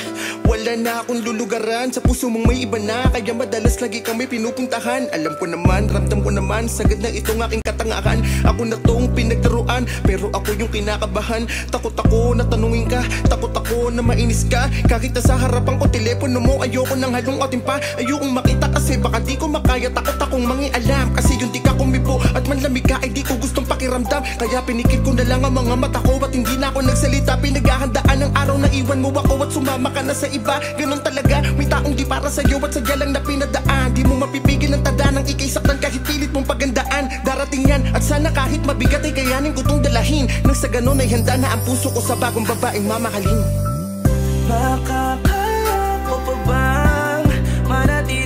Wala na akong lulugaran. Sa puso mong may iba na Kaya madalas lagi kami pinupuntahan. Alam ko naman, ramdam ko naman Sagad na itong aking katangahan. Ako na tong pinagdaruan Pero ako yung kinakabahan. Takot ako na tanungin ka Takot ako na mainis ka. Kahit na sa harapan ko telepono mo Ayoko nang halungatin pa. Ayokong makita kasi baka di ko makaya. Takot akong mangialam Kasi yung di ka kumibo At manlamig ka ay di ko gustong pakiramdam. Kaya pinikit ko na lang ang mga mata ko At hindi na ako nagsalita Pinaghahandaan ang araw na iwan mo ako At sumama ka na sa iba. Ganon talaga May taong di para sa'yo At sadya lang na pinadaan. Di mo mapipigil ang tada ng ikay saktan Kahit pilit mong pagandaan. Darating yan At sana kahit mabigat ay kayanin ko tong dalahin. Nang sa ganon ay handa na ang puso ko Sa bagong babaeng mamahalin. Makakaya ko pa bang manatili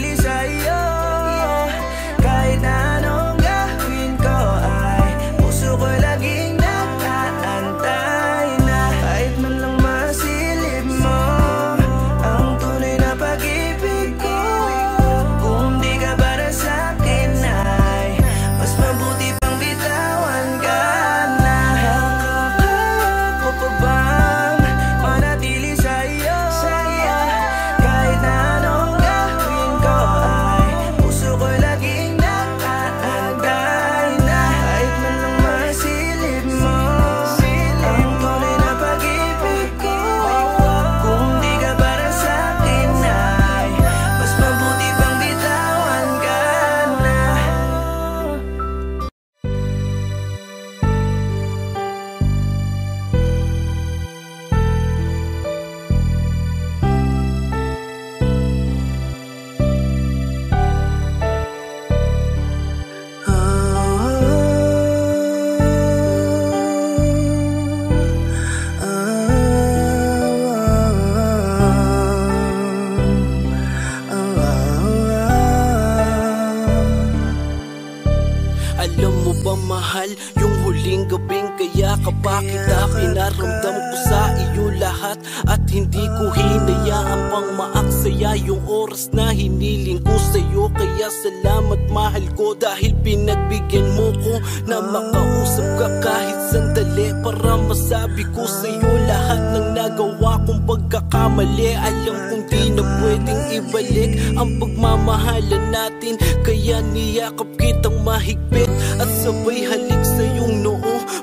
Huling gabing Kaya ka? Pa kita pinaramdam ko sa iyo lahat? At hindi ko hinayaan pang maaksaya Yung oras na hiniling ko sa'yo. Kaya salamat mahal ko Dahil pinagbigyan mo ko Na makausap ka kahit sandali. Para masabi ko sa'yo lahat ng nagawa kong pagkakamali. Alam kong di na pwedeng ibalik Ang pagmamahalan natin. Kaya niyakap kitang mahigpit At sabay halik sa iyong noo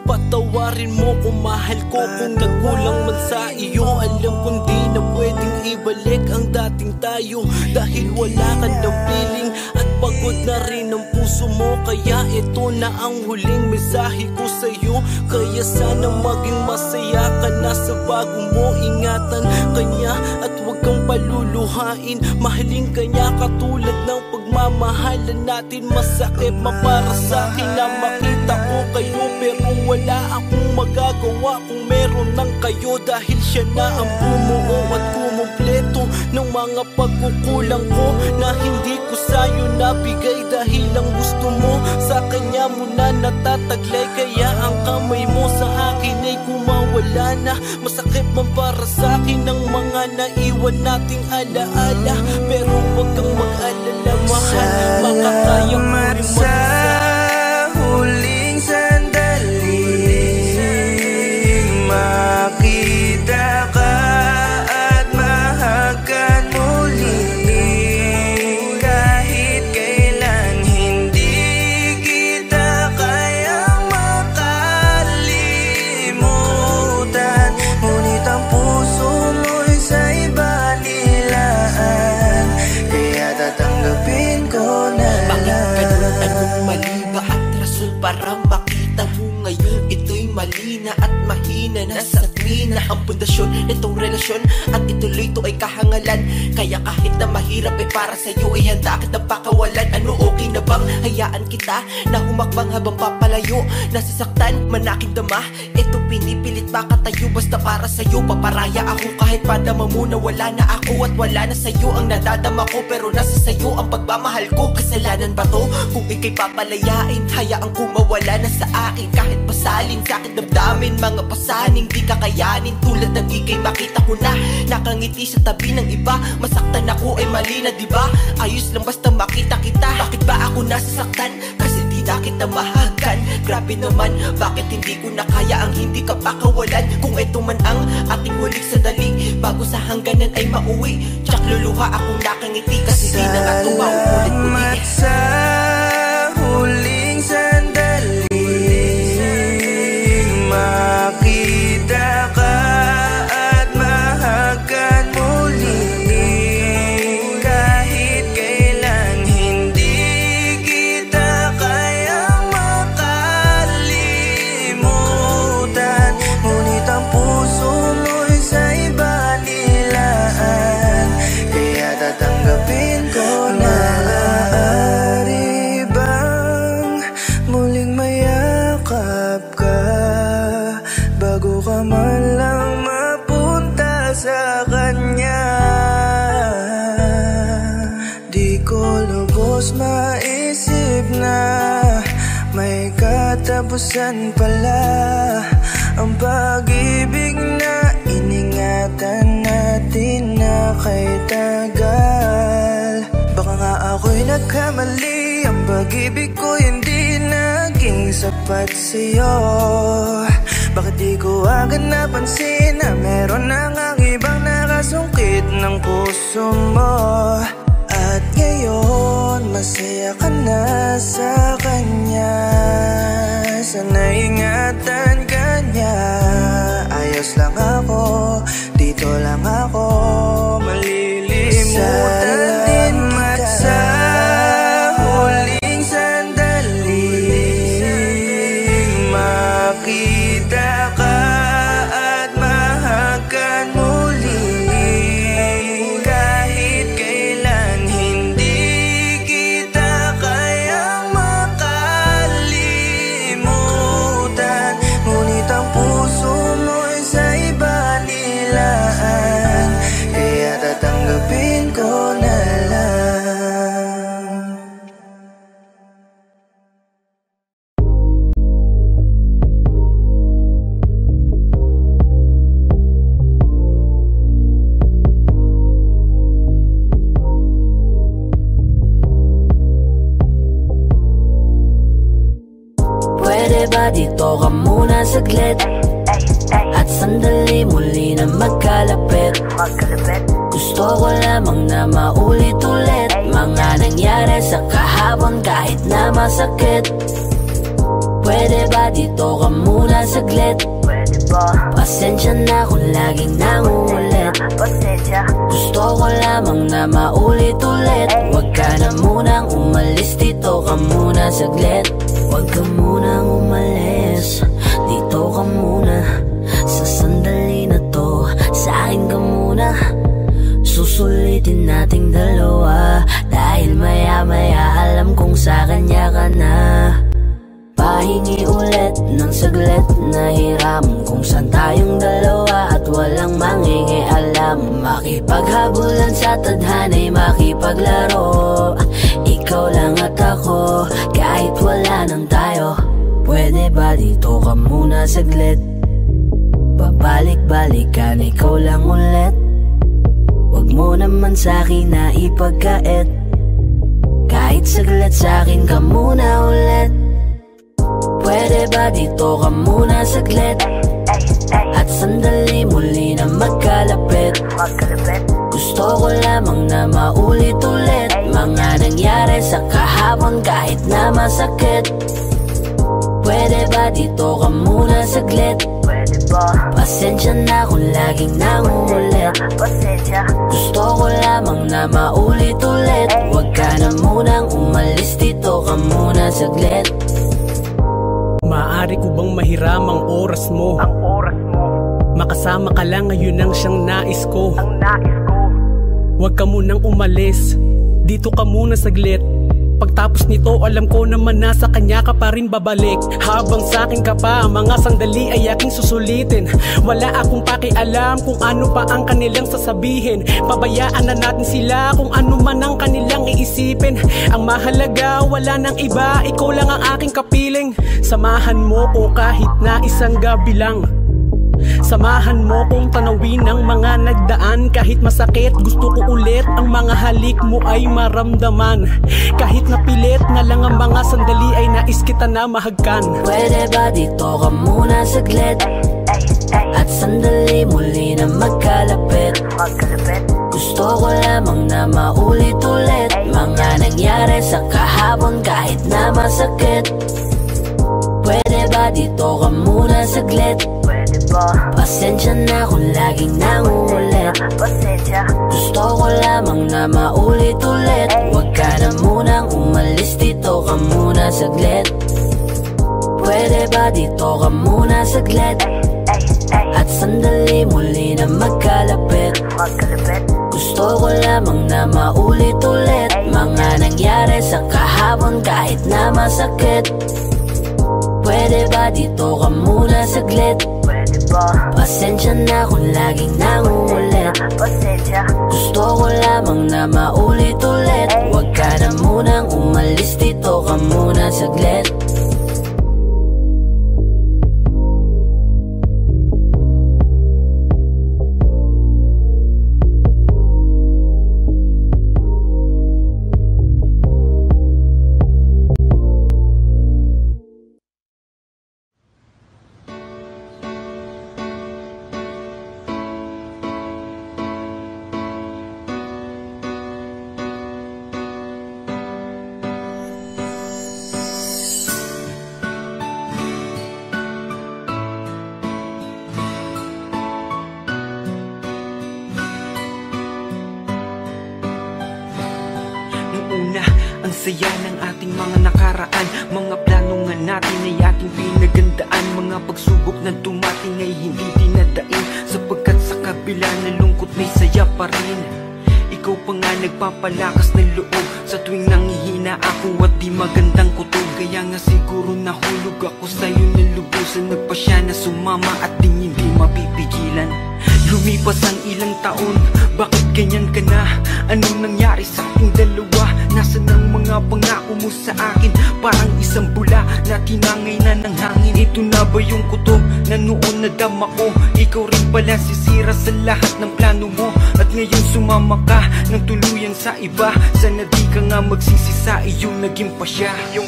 Patawarin mo kung mahal ko. Kung nagkulang man sa iyo Alam kong di na pwedeng ibalik Ang dating tayo. Dahil wala ka ng piling At pagod na rin ang puso mo. Kaya ito na ang huling mensahe ko sa'yo. Kaya sana maging masaya ka na sa bago mo Ingatan kanya. At huwag kang paluluhain Mahalin kanya katulad ng pagmamahalan natin Masakit man para sa akin na makita ko kayo. Pero wala akong magagawa kung meron ng kayo. Dahil siya na ang bumuo at kumumpleto Ng mga pagkukulang ko Na hindi ko sa'yo nabigay. Dahil ang gusto mo sa kanya mo na natataglay Kaya ang kamay mo sa akin ay kumawala na Masakit man para sa akin ang mga naiwan nating alaala. Pero huwag kang mag-alala mahal. Makakaya mo Salamat rin sa huling pundasyon nitong relasyon. At ituloy to ay kahangalan. Kaya kahit na mahirap ay para sa'yo ay handa kitang pakawalan. Ano okay na bang hayaan kita na humakbang habang papalayo? Nasasaktan man aking dama. Ito pinipilit makatayo basta para sa'yo. Paparaya ako kahit padama mo na wala na ako At wala na sa'yo. Ang nadadama ko Pero nasa sa'yo ang pagmamahal ko. Kasalanan ba to? Kung ikay papalayain Hayaan ko mawala na sa akin. Kahit pasalin sa akin damdamin Mga pasaning di kakayanin. Tulad ng ikay makita ko na Nakangiti sa tabi ng iba. Masaktan ako ay mali na diba? Ayos lang basta makita kita. Bakit ba ako nasasaktan? Kasi di na kita mahagan Grabe naman, bakit hindi ko na kaya ang hindi ka pakawalan Kung ito man ang ating huling sandali Bago sa hangganan ay mauwi. Tsak luluha akong nakangiti Kasi di na mauulit muli Salamat sa katapusan pala Ang pag-ibig na iningatan natin na kay tagal. Baka nga ako'y nagkamali Ang pag-ibig ko hindi naging sapat sa'yo. Bakit di ko agad napansin Na meron na ngang ibang nakasungkit ng puso mo ngayon masaya ka na sa kanya. Sana ingatan ka niya. Ayos lang ako, dito lang ako Malilimutan ba dito ka muna saglit. At sandali muli na magkalapit. Gusto ko lamang na maulit-ulit Mga nangyari sa kahapon kahit na masakit. Pwede ba dito ka muna saglit? Pasensya na kung laging nangungulit. Gusto ko lamang na maulit-ulit Huwag ka na munang umalis Dito ka muna saglit Huwag ka munang umalis. Dito ka muna. Sa sandali na to. Sa akin ka muna. Susulitin nating dalawa. Dahil maya-maya alam kong sa kanya ka na. Pahingi ulit ng saglit. Na hiram Kung saan tayong dalawa. At walang mangingialam. Makipaghabulan sa tadhana'y makipaglaro Ikaw lang at ako kahit wala nang tayo. Pwede ba dito ka muna saglit? Babalik-balikan ikaw lang ulit. Huwag mo naman sa'kin na ipagkait. Kahit saglit sa'kin ka muna ulit. Pwede ba dito ka muna saglit? At sandali muli na magkalapit. Gusto ko lamang na maulit-ulit Mga nangyari sa kahapon kahit na masakit. Pwede ba dito ka muna saglit? Pasensya na kung laging nangungulit. Gusto ko lamang na maulit-ulit Huwag ka na munang umalis dito ka muna saglit. Maaari ko bang mahiram ang oras mo? Ang oras mo. Makasama ka lang ngayon ang siyang nais ko. Ang nais ko. Huwag ka munang umalis Dito ka muna saglit. Pagtapos nito alam ko naman nasa kanya ka pa rin babalik. Habang sa akin ka pa mga sandali ay aking susulitin. Wala akong pakialam kung ano pa ang kanilang sasabihin. Pabayaan na natin sila kung ano man ang kanilang iisipin. Ang mahalaga wala nang iba. Ikaw lang ang aking kapiling. Samahan mo ko kahit na isang gabi lang Samahan mo kong tanawin ang mga nagdaan. Kahit masakit gusto ko ulit Ang mga halik mo ay maramdaman. Kahit napilit na lang ang mga sandali Ay nais kita na mahagkan. Pwede ba dito ka muna saglit? At sandali muli na magkalapit. Gusto ko lamang na maulit-ulit Mga nangyari sa kahapon kahit na masakit. Pwede ba dito ka muna saglit Pasensya na kung laging nangungulit Gusto ko lamang na maulit-ulit Huwag ka na munang umalis. Dito ka muna saglit. Pwede ba dito ka muna saglit? At sandali muli na magkalapit. Gusto ko lamang na maulit-ulit Mga nangyari sa kahapon kahit na masakit. Pwede ba dito ka muna saglit Pasensya na kung laging nangungulit Gusto ko lamang na maulit-ulit Huwag ka na munang umalis. Dito ka muna saglit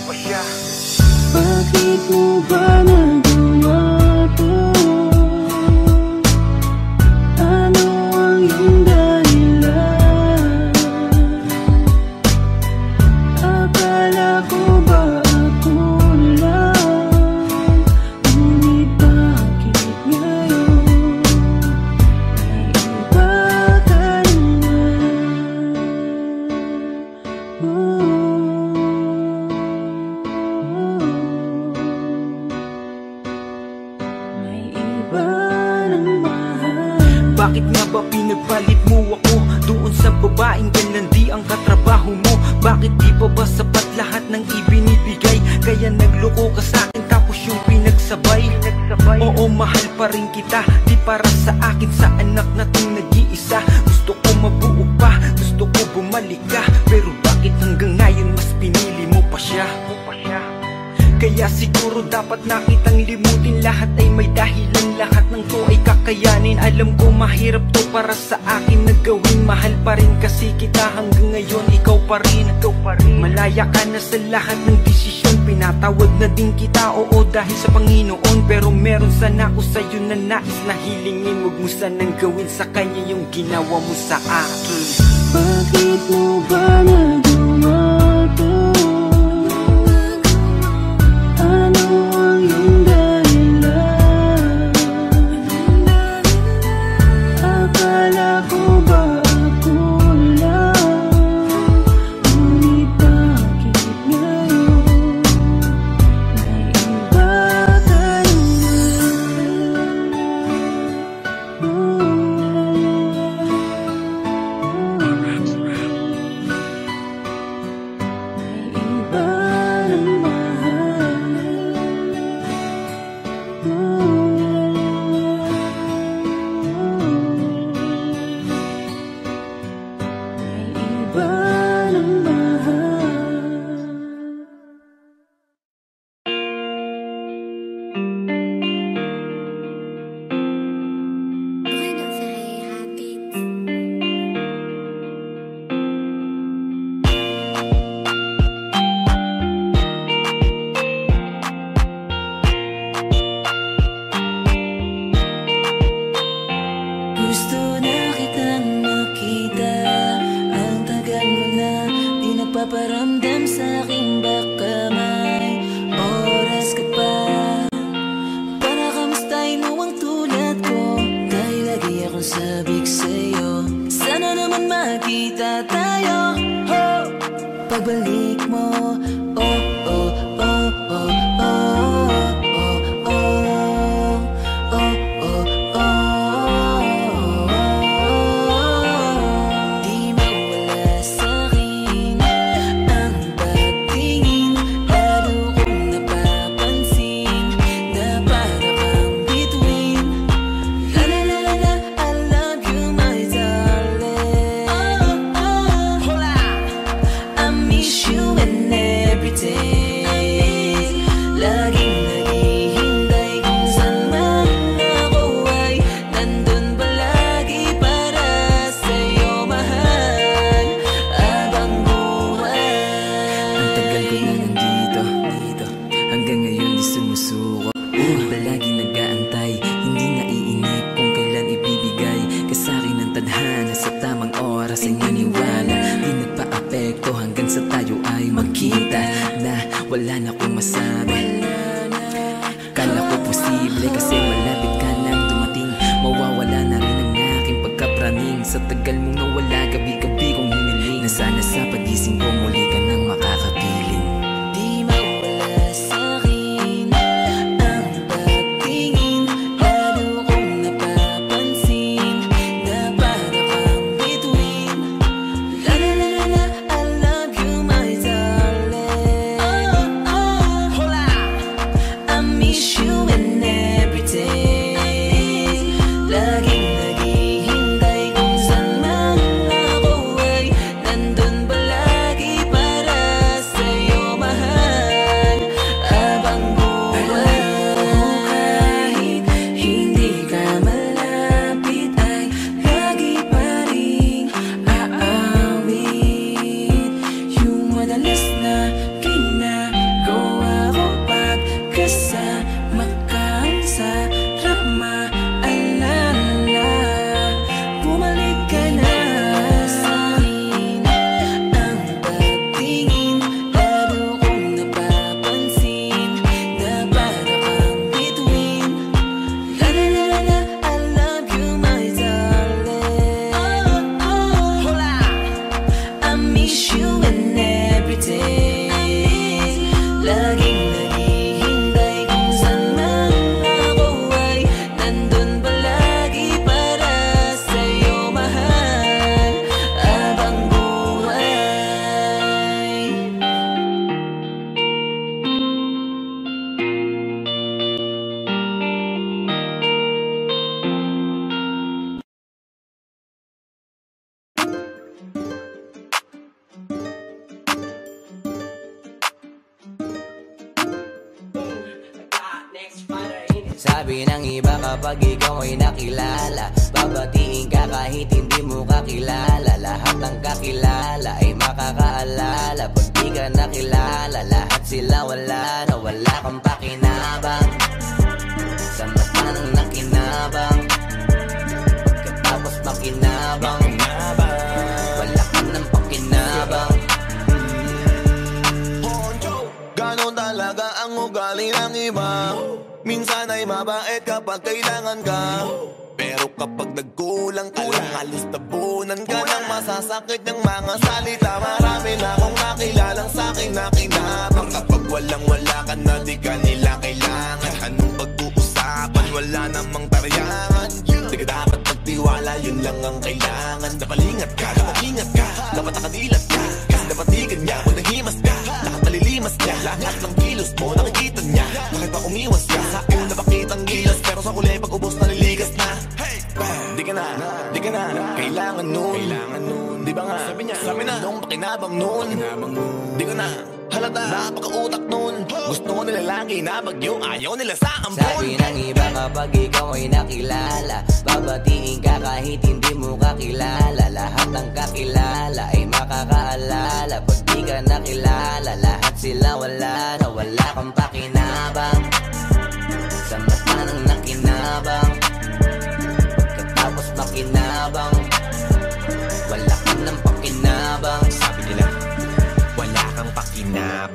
pa siya Bakit mo ba nag na hilingin Huwag mo sanang gawin sa kanya yung ginawa mo sa akin.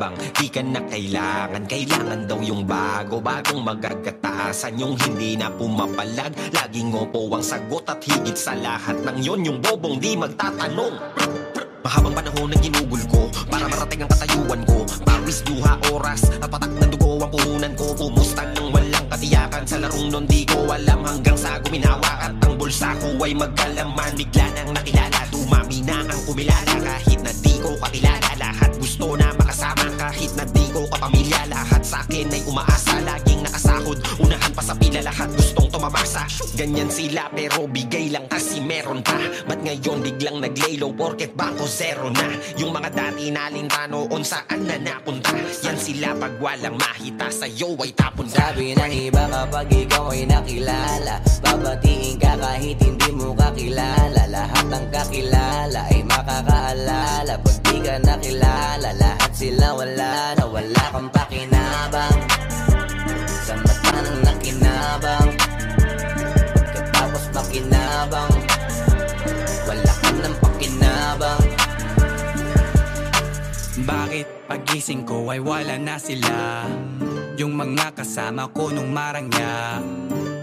Pakinabang Di ka na kailangan? Kailangan daw yung bago Bagong magagatasan. Yung hindi na pumapalag Laging opo ang sagot At higit sa lahat ng yon Yung bobong di magtatanong. Mahabang panahon ang ginugol ko Para marating ang katayuan ko. Pawis, duha, oras At patak ng dugo ang puhunan ko. Pumustang ng walang katiyakan Sa larong nun di ko alam. Hanggang sa guminawa At ang bulsa ko ay magkalaman. Bigla nang nakilala Dumami na ang kumilala. Kahit na di ko kakilala Lahat gusto na makasama Kahit na di ko kapamilya. Lahat sa akin ay umaasa. Laging nakasahod Unahan pa sa pila Lahat gustong tumamasa Ganyan sila pero bigay lang kasi meron pa Ba't ngayon biglang naglaylow Porket bangko zero na? Yung mga dati nalinta noon Saan na napunta? Yan sila pag walang mahita Sa'yo ay tapon na. Sabi ng iba kapag ikaw ay nakilala Babatiin ka kahit hindi mo kakilala. Lahat ng kakilala ay makakaalala. Pag di ka nakilala Lahat sila wala na. Wala kang pakinabang. Sa mata ng nakinabang. Pagkatapos makinabang Wala ka ng pakinabang. Bakit pagising ko ay wala na sila? Yung mga kasama ko nung marangya.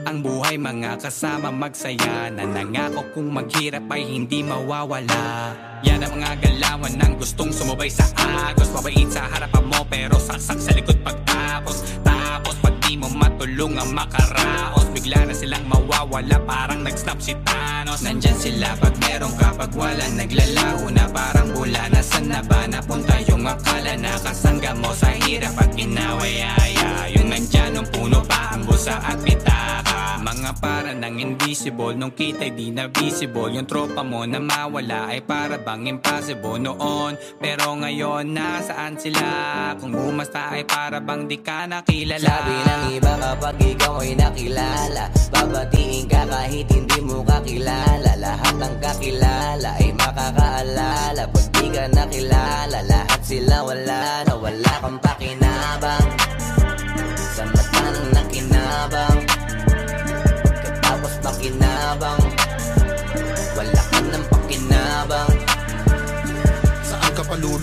Ang buhay mga kasama magsaya. Na nangako kung maghirap ay hindi mawawala. Yan ang mga galawan ng gustong sumubay sa agos. Mabait sa harapan mo pero saksak sa likod pagtapos. Tapos di mo matulungan makaraos. Bigla na silang mawawala parang nag-snap si Thanos. Nandyan sila pag meron ka pag wala Naglalaho na. Parang bula Nasaan na ba napunta yung akala na kasangga mo sa hirap at kinawayaya. Yung nandyan nung puno pa ang busa at pitaka. Mga para ng invisible nung kita'y di na visible. Yung tropa mo na mawala ay para bang impossible noon. Pero ngayon nasaan sila? Kung bumasta ay para bang di ka nakilala. Sabi ng iba kapag ikaw ay nakilala Babatiin ka kahit hindi mo kakilala. Lahat ng kakilala ay makakaalala. Pag di ka nakilala Lahat sila wala na wala kang pakinabang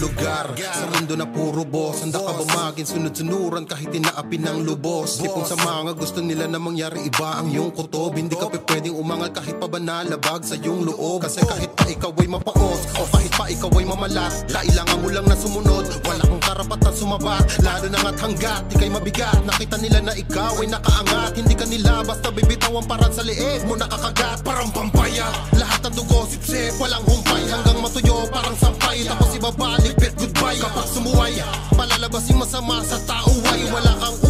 palulugar? Sa mundo na puro boss. Handa ka bumagin sunod-sunuran kahit inaapi ng lubos? Tipong sa mga gusto nila na mangyari iba ang iyong kutob. Hindi ka pe pwedeng umangal kahit pa ba nalabag sa iyong loob. Kasi kahit pa ikaw ay mapaos O kahit pa ikaw ay mamalat Kailangan mo lang na sumunod. Wala kang karapatan sumabat Lalo na nga't hanggat di kay mabigat. Nakita nila na ikaw ay nakaangat. Hindi ka nila basta bibitawan parang sa leeg mo nakakagat. Parang pampaya Lahat ng dugo sipsip walang humpay Hanggang matuyo parang sampay. Tapos ibabalik goodbye. Kapag sumuway Palalabas yung masama sa tao. Ay Wala kang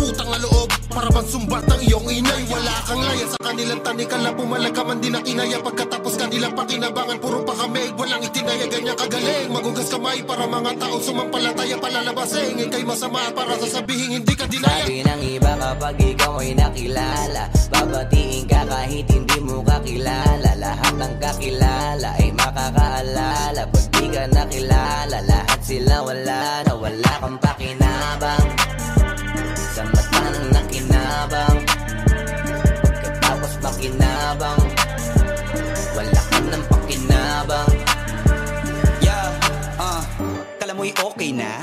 Para bang sumbat ang iyong inay? Wala kang laya sa kanilang tanikal na pumalag ka man di na kinaya Pagkatapos kanilang pakinabangan Puro pa kami walang itinaya Ganyan kagaling. Magugas kamay para mga tao Sumampalataya palalabasing Ika'y masama para sasabihin hindi ka dinaya. Sabi ng iba kapag ikaw ay nakilala Babatiin ka kahit hindi mo kakilala. Lahat ng kakilala ay makakaalala Pag di ka nakilala? Lahat sila wala na wala kang pakinabang. Sa mata Pagkatapos makinabang Wala ka ng pakinabang. Yeah, ah, kala mo'y okay na?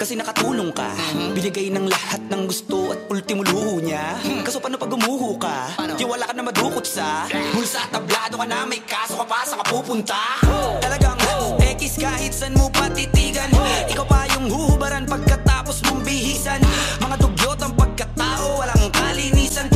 Kasi nakatulong ka. Binigay ng lahat ng gusto at ultimo luho niya. Kaso paano pag umuho ka? Di wala ka na madukot sa Hulsa tablado ka na may kaso ka pa sa kapupunta Talagang X kahit san mo patitigan. Ikaw pa yung huhubaran pagkatapos mong bihisan. Mga dugyot ang pagkatao walang kalinisan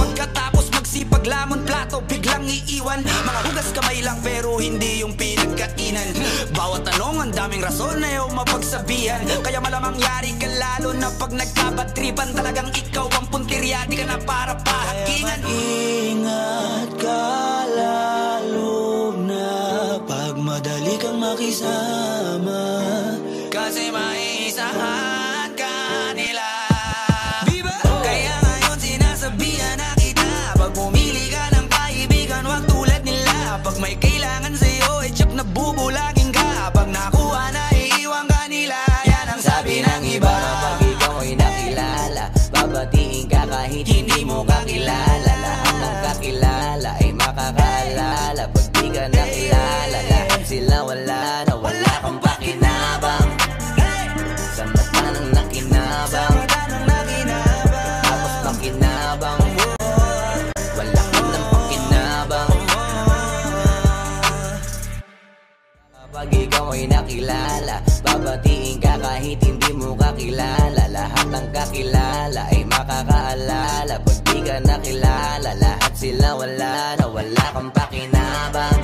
magsipag lamon plato biglang iiwan. Mga hugas kamay lang pero hindi yung pinagkainan. Bawat tanong ang daming rason na ayaw mapagsabihan. Kaya malamang yari ka lalo na pag nagkabatripan. Talagang ikaw ang puntirya di ka na para pahakingan Ingat ka lalo na Pag madali kang makisama. Kasi maisahan kakilala Lahat ng kakilala ay makakaalala. Pag di ka nakilala? Lahat sila wala na wala kang pakinabang.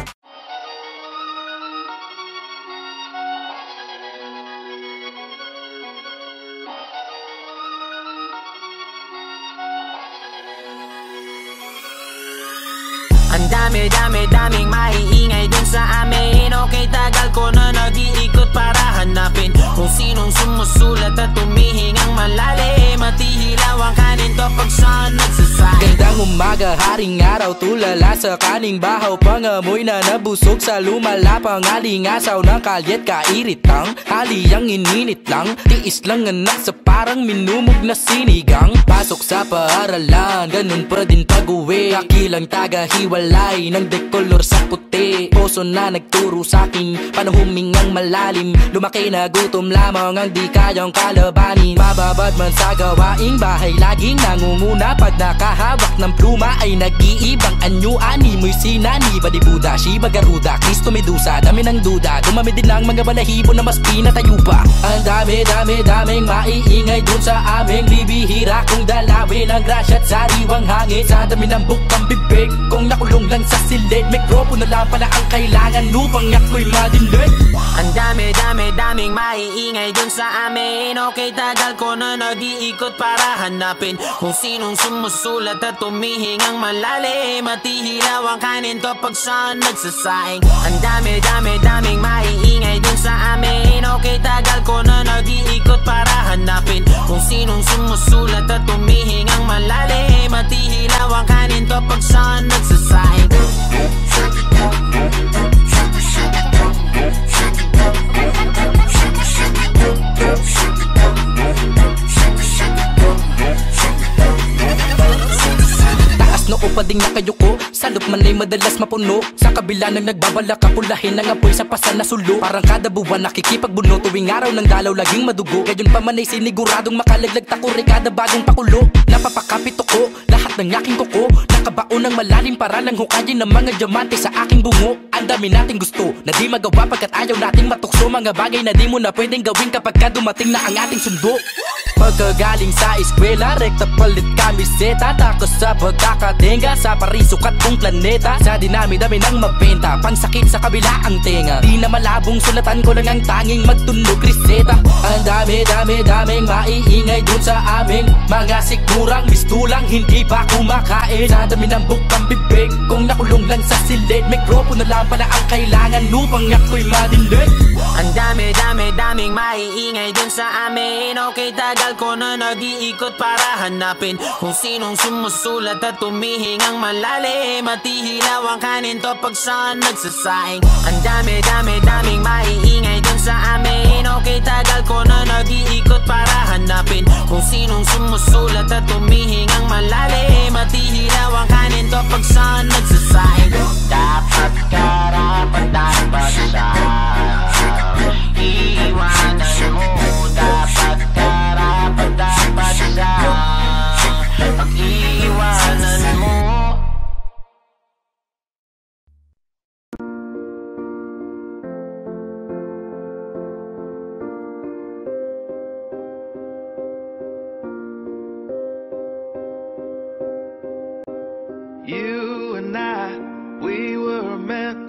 Ang dami, dami, daming maiingay dun sa amin. Okay, tagal ko na nag-iikot para hanapin Kung sinong sumusulat at tumihingang malalim At ihilaw ang kanin to pag saan nagsasabi. Gandang umaga, haring araw Tulala sa kaning bahaw. Pangamoy na nabusog sa lumalapang Alingasaw ng kalyet kairitang Haliyang ininit lang. Tiis lang anak sa parang minumog na sinigang. Pasok sa paaralan Ganun pa din pag-uwi. Kakilang taga-hiwalay Ng dekolor sa puti. Poso na nagturo sa'kin Paano humingang malalim. Lumaki na gutom lamang Ang di kayang kalabanin. Mababad man sa gawaing bahay Laging nangunguna Pag nakahawak ng pluma Ay nag-iibang anyo Ani mo'y sinani Badibuda, Shiba, Garuda Kristo, Medusa Dami ng duda. Dumami din ang mga balahibo Na mas pinatayo pa. Ang dami, dami, daming maiingay Dun sa aming bibihira. Kung dalawin ang grasya at sariwang hangin Sa dami ng bukang bibig Kung nakulong lang sa silid. Mikropono lang pala ang kailangan Lupang ako'y madilig Ang dami, dami, daming maiingay dun sa amin Okay, tagal ko na nag-iikot para hanapin Kung sinong sumusulat at tumihingang malalim At ihilaw ang kanin to pag saan nagsasaing Ang dami, dami, daming maiingay dun sa amin Okay, tagal ko na nag-iikot para hanapin Kung sinong sumusulat at tumihingang malalim At ihilaw ang kanin to pag saan nagsasaing Shit, noo pa ding nakayuko. Salop man ay madalas mapuno. Sa kabila ng nagbabala kapulahin Ang apoy sa pasan na sulo. Parang kada buwan nakikipagbuno Tuwing araw ng dalaw laging madugo. Gayon pa man ay siniguradong makalaglag Takuri kada bagong pakulo. Napapakapit ko Lahat ng aking kuko. Nakaba paunang malalim para lang hukayin ng mga diamante sa aking bungo. Ang dami nating gusto na di magawa pagkat ayaw nating matukso. Mga bagay na di mo na pwedeng gawin kapag ka dumating na ang ating sundo. Pagkagaling sa eskwela, rekta palit kamiseta Takos sa pagkakatenga sa parisukat kong planeta. Sa dinami-dami ng mabenta, pang sakit sa kabila ang tenga. Di na malabong sulatan ko lang ang tanging magtunog reseta Ang dami-dami-daming maiingay dun sa aming Mga sigurang mistulang hindi pa kumakain. Sa dami ng bukang bibig, kung nakulong lang sa silid. Mikropono lang pala ang kailangan upang ako'y manilig Ang dami-dami-daming maiingay dun sa amin. Okay tagal ko na nag-iikot para hanapin Kung sinong sumusulat at tumihingang malalim At ihilaw ang kanin to pag saan nagsasaing. Ang dami-dami-daming maiingay dun sa amin. Okay tagal ko na nag-iikot para hanapin Kung sinong sumusulat at tumihingang malalim At ihilaw ang kanin to pag saan nagsasaing. Dapat karapat dapat siya Iwanan mo dapat karapat dapat siya Pag-iwanan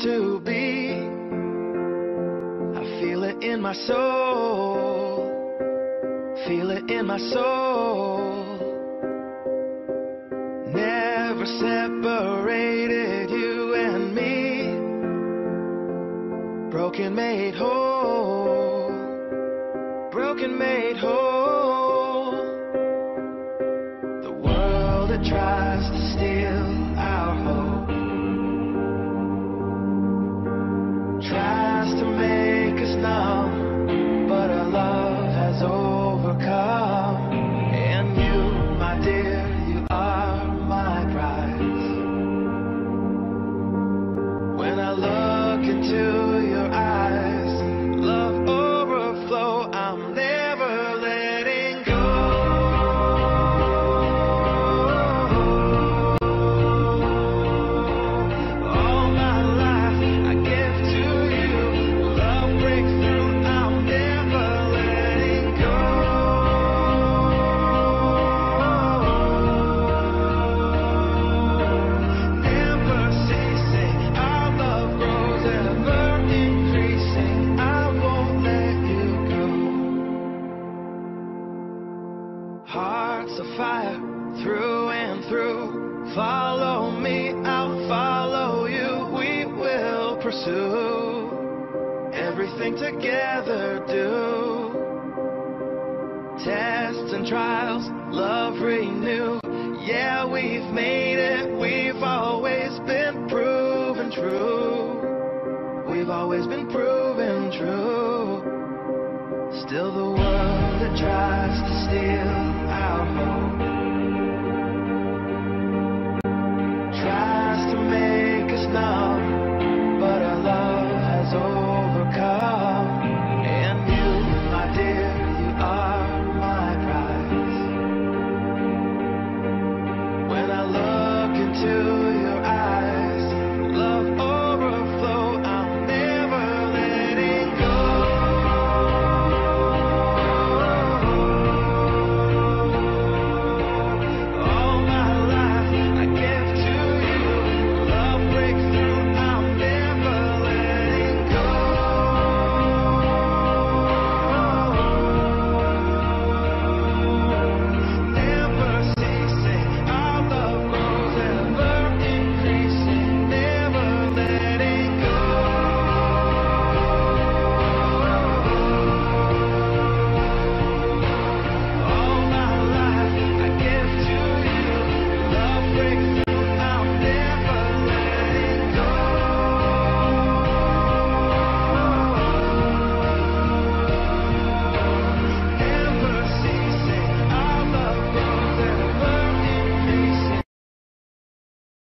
to be. I feel it in my soul. Feel it in my soul. Never separated you and me. Broken made whole. Broken made whole. The world that tries to steal tries to make us numb, but our love has overcome.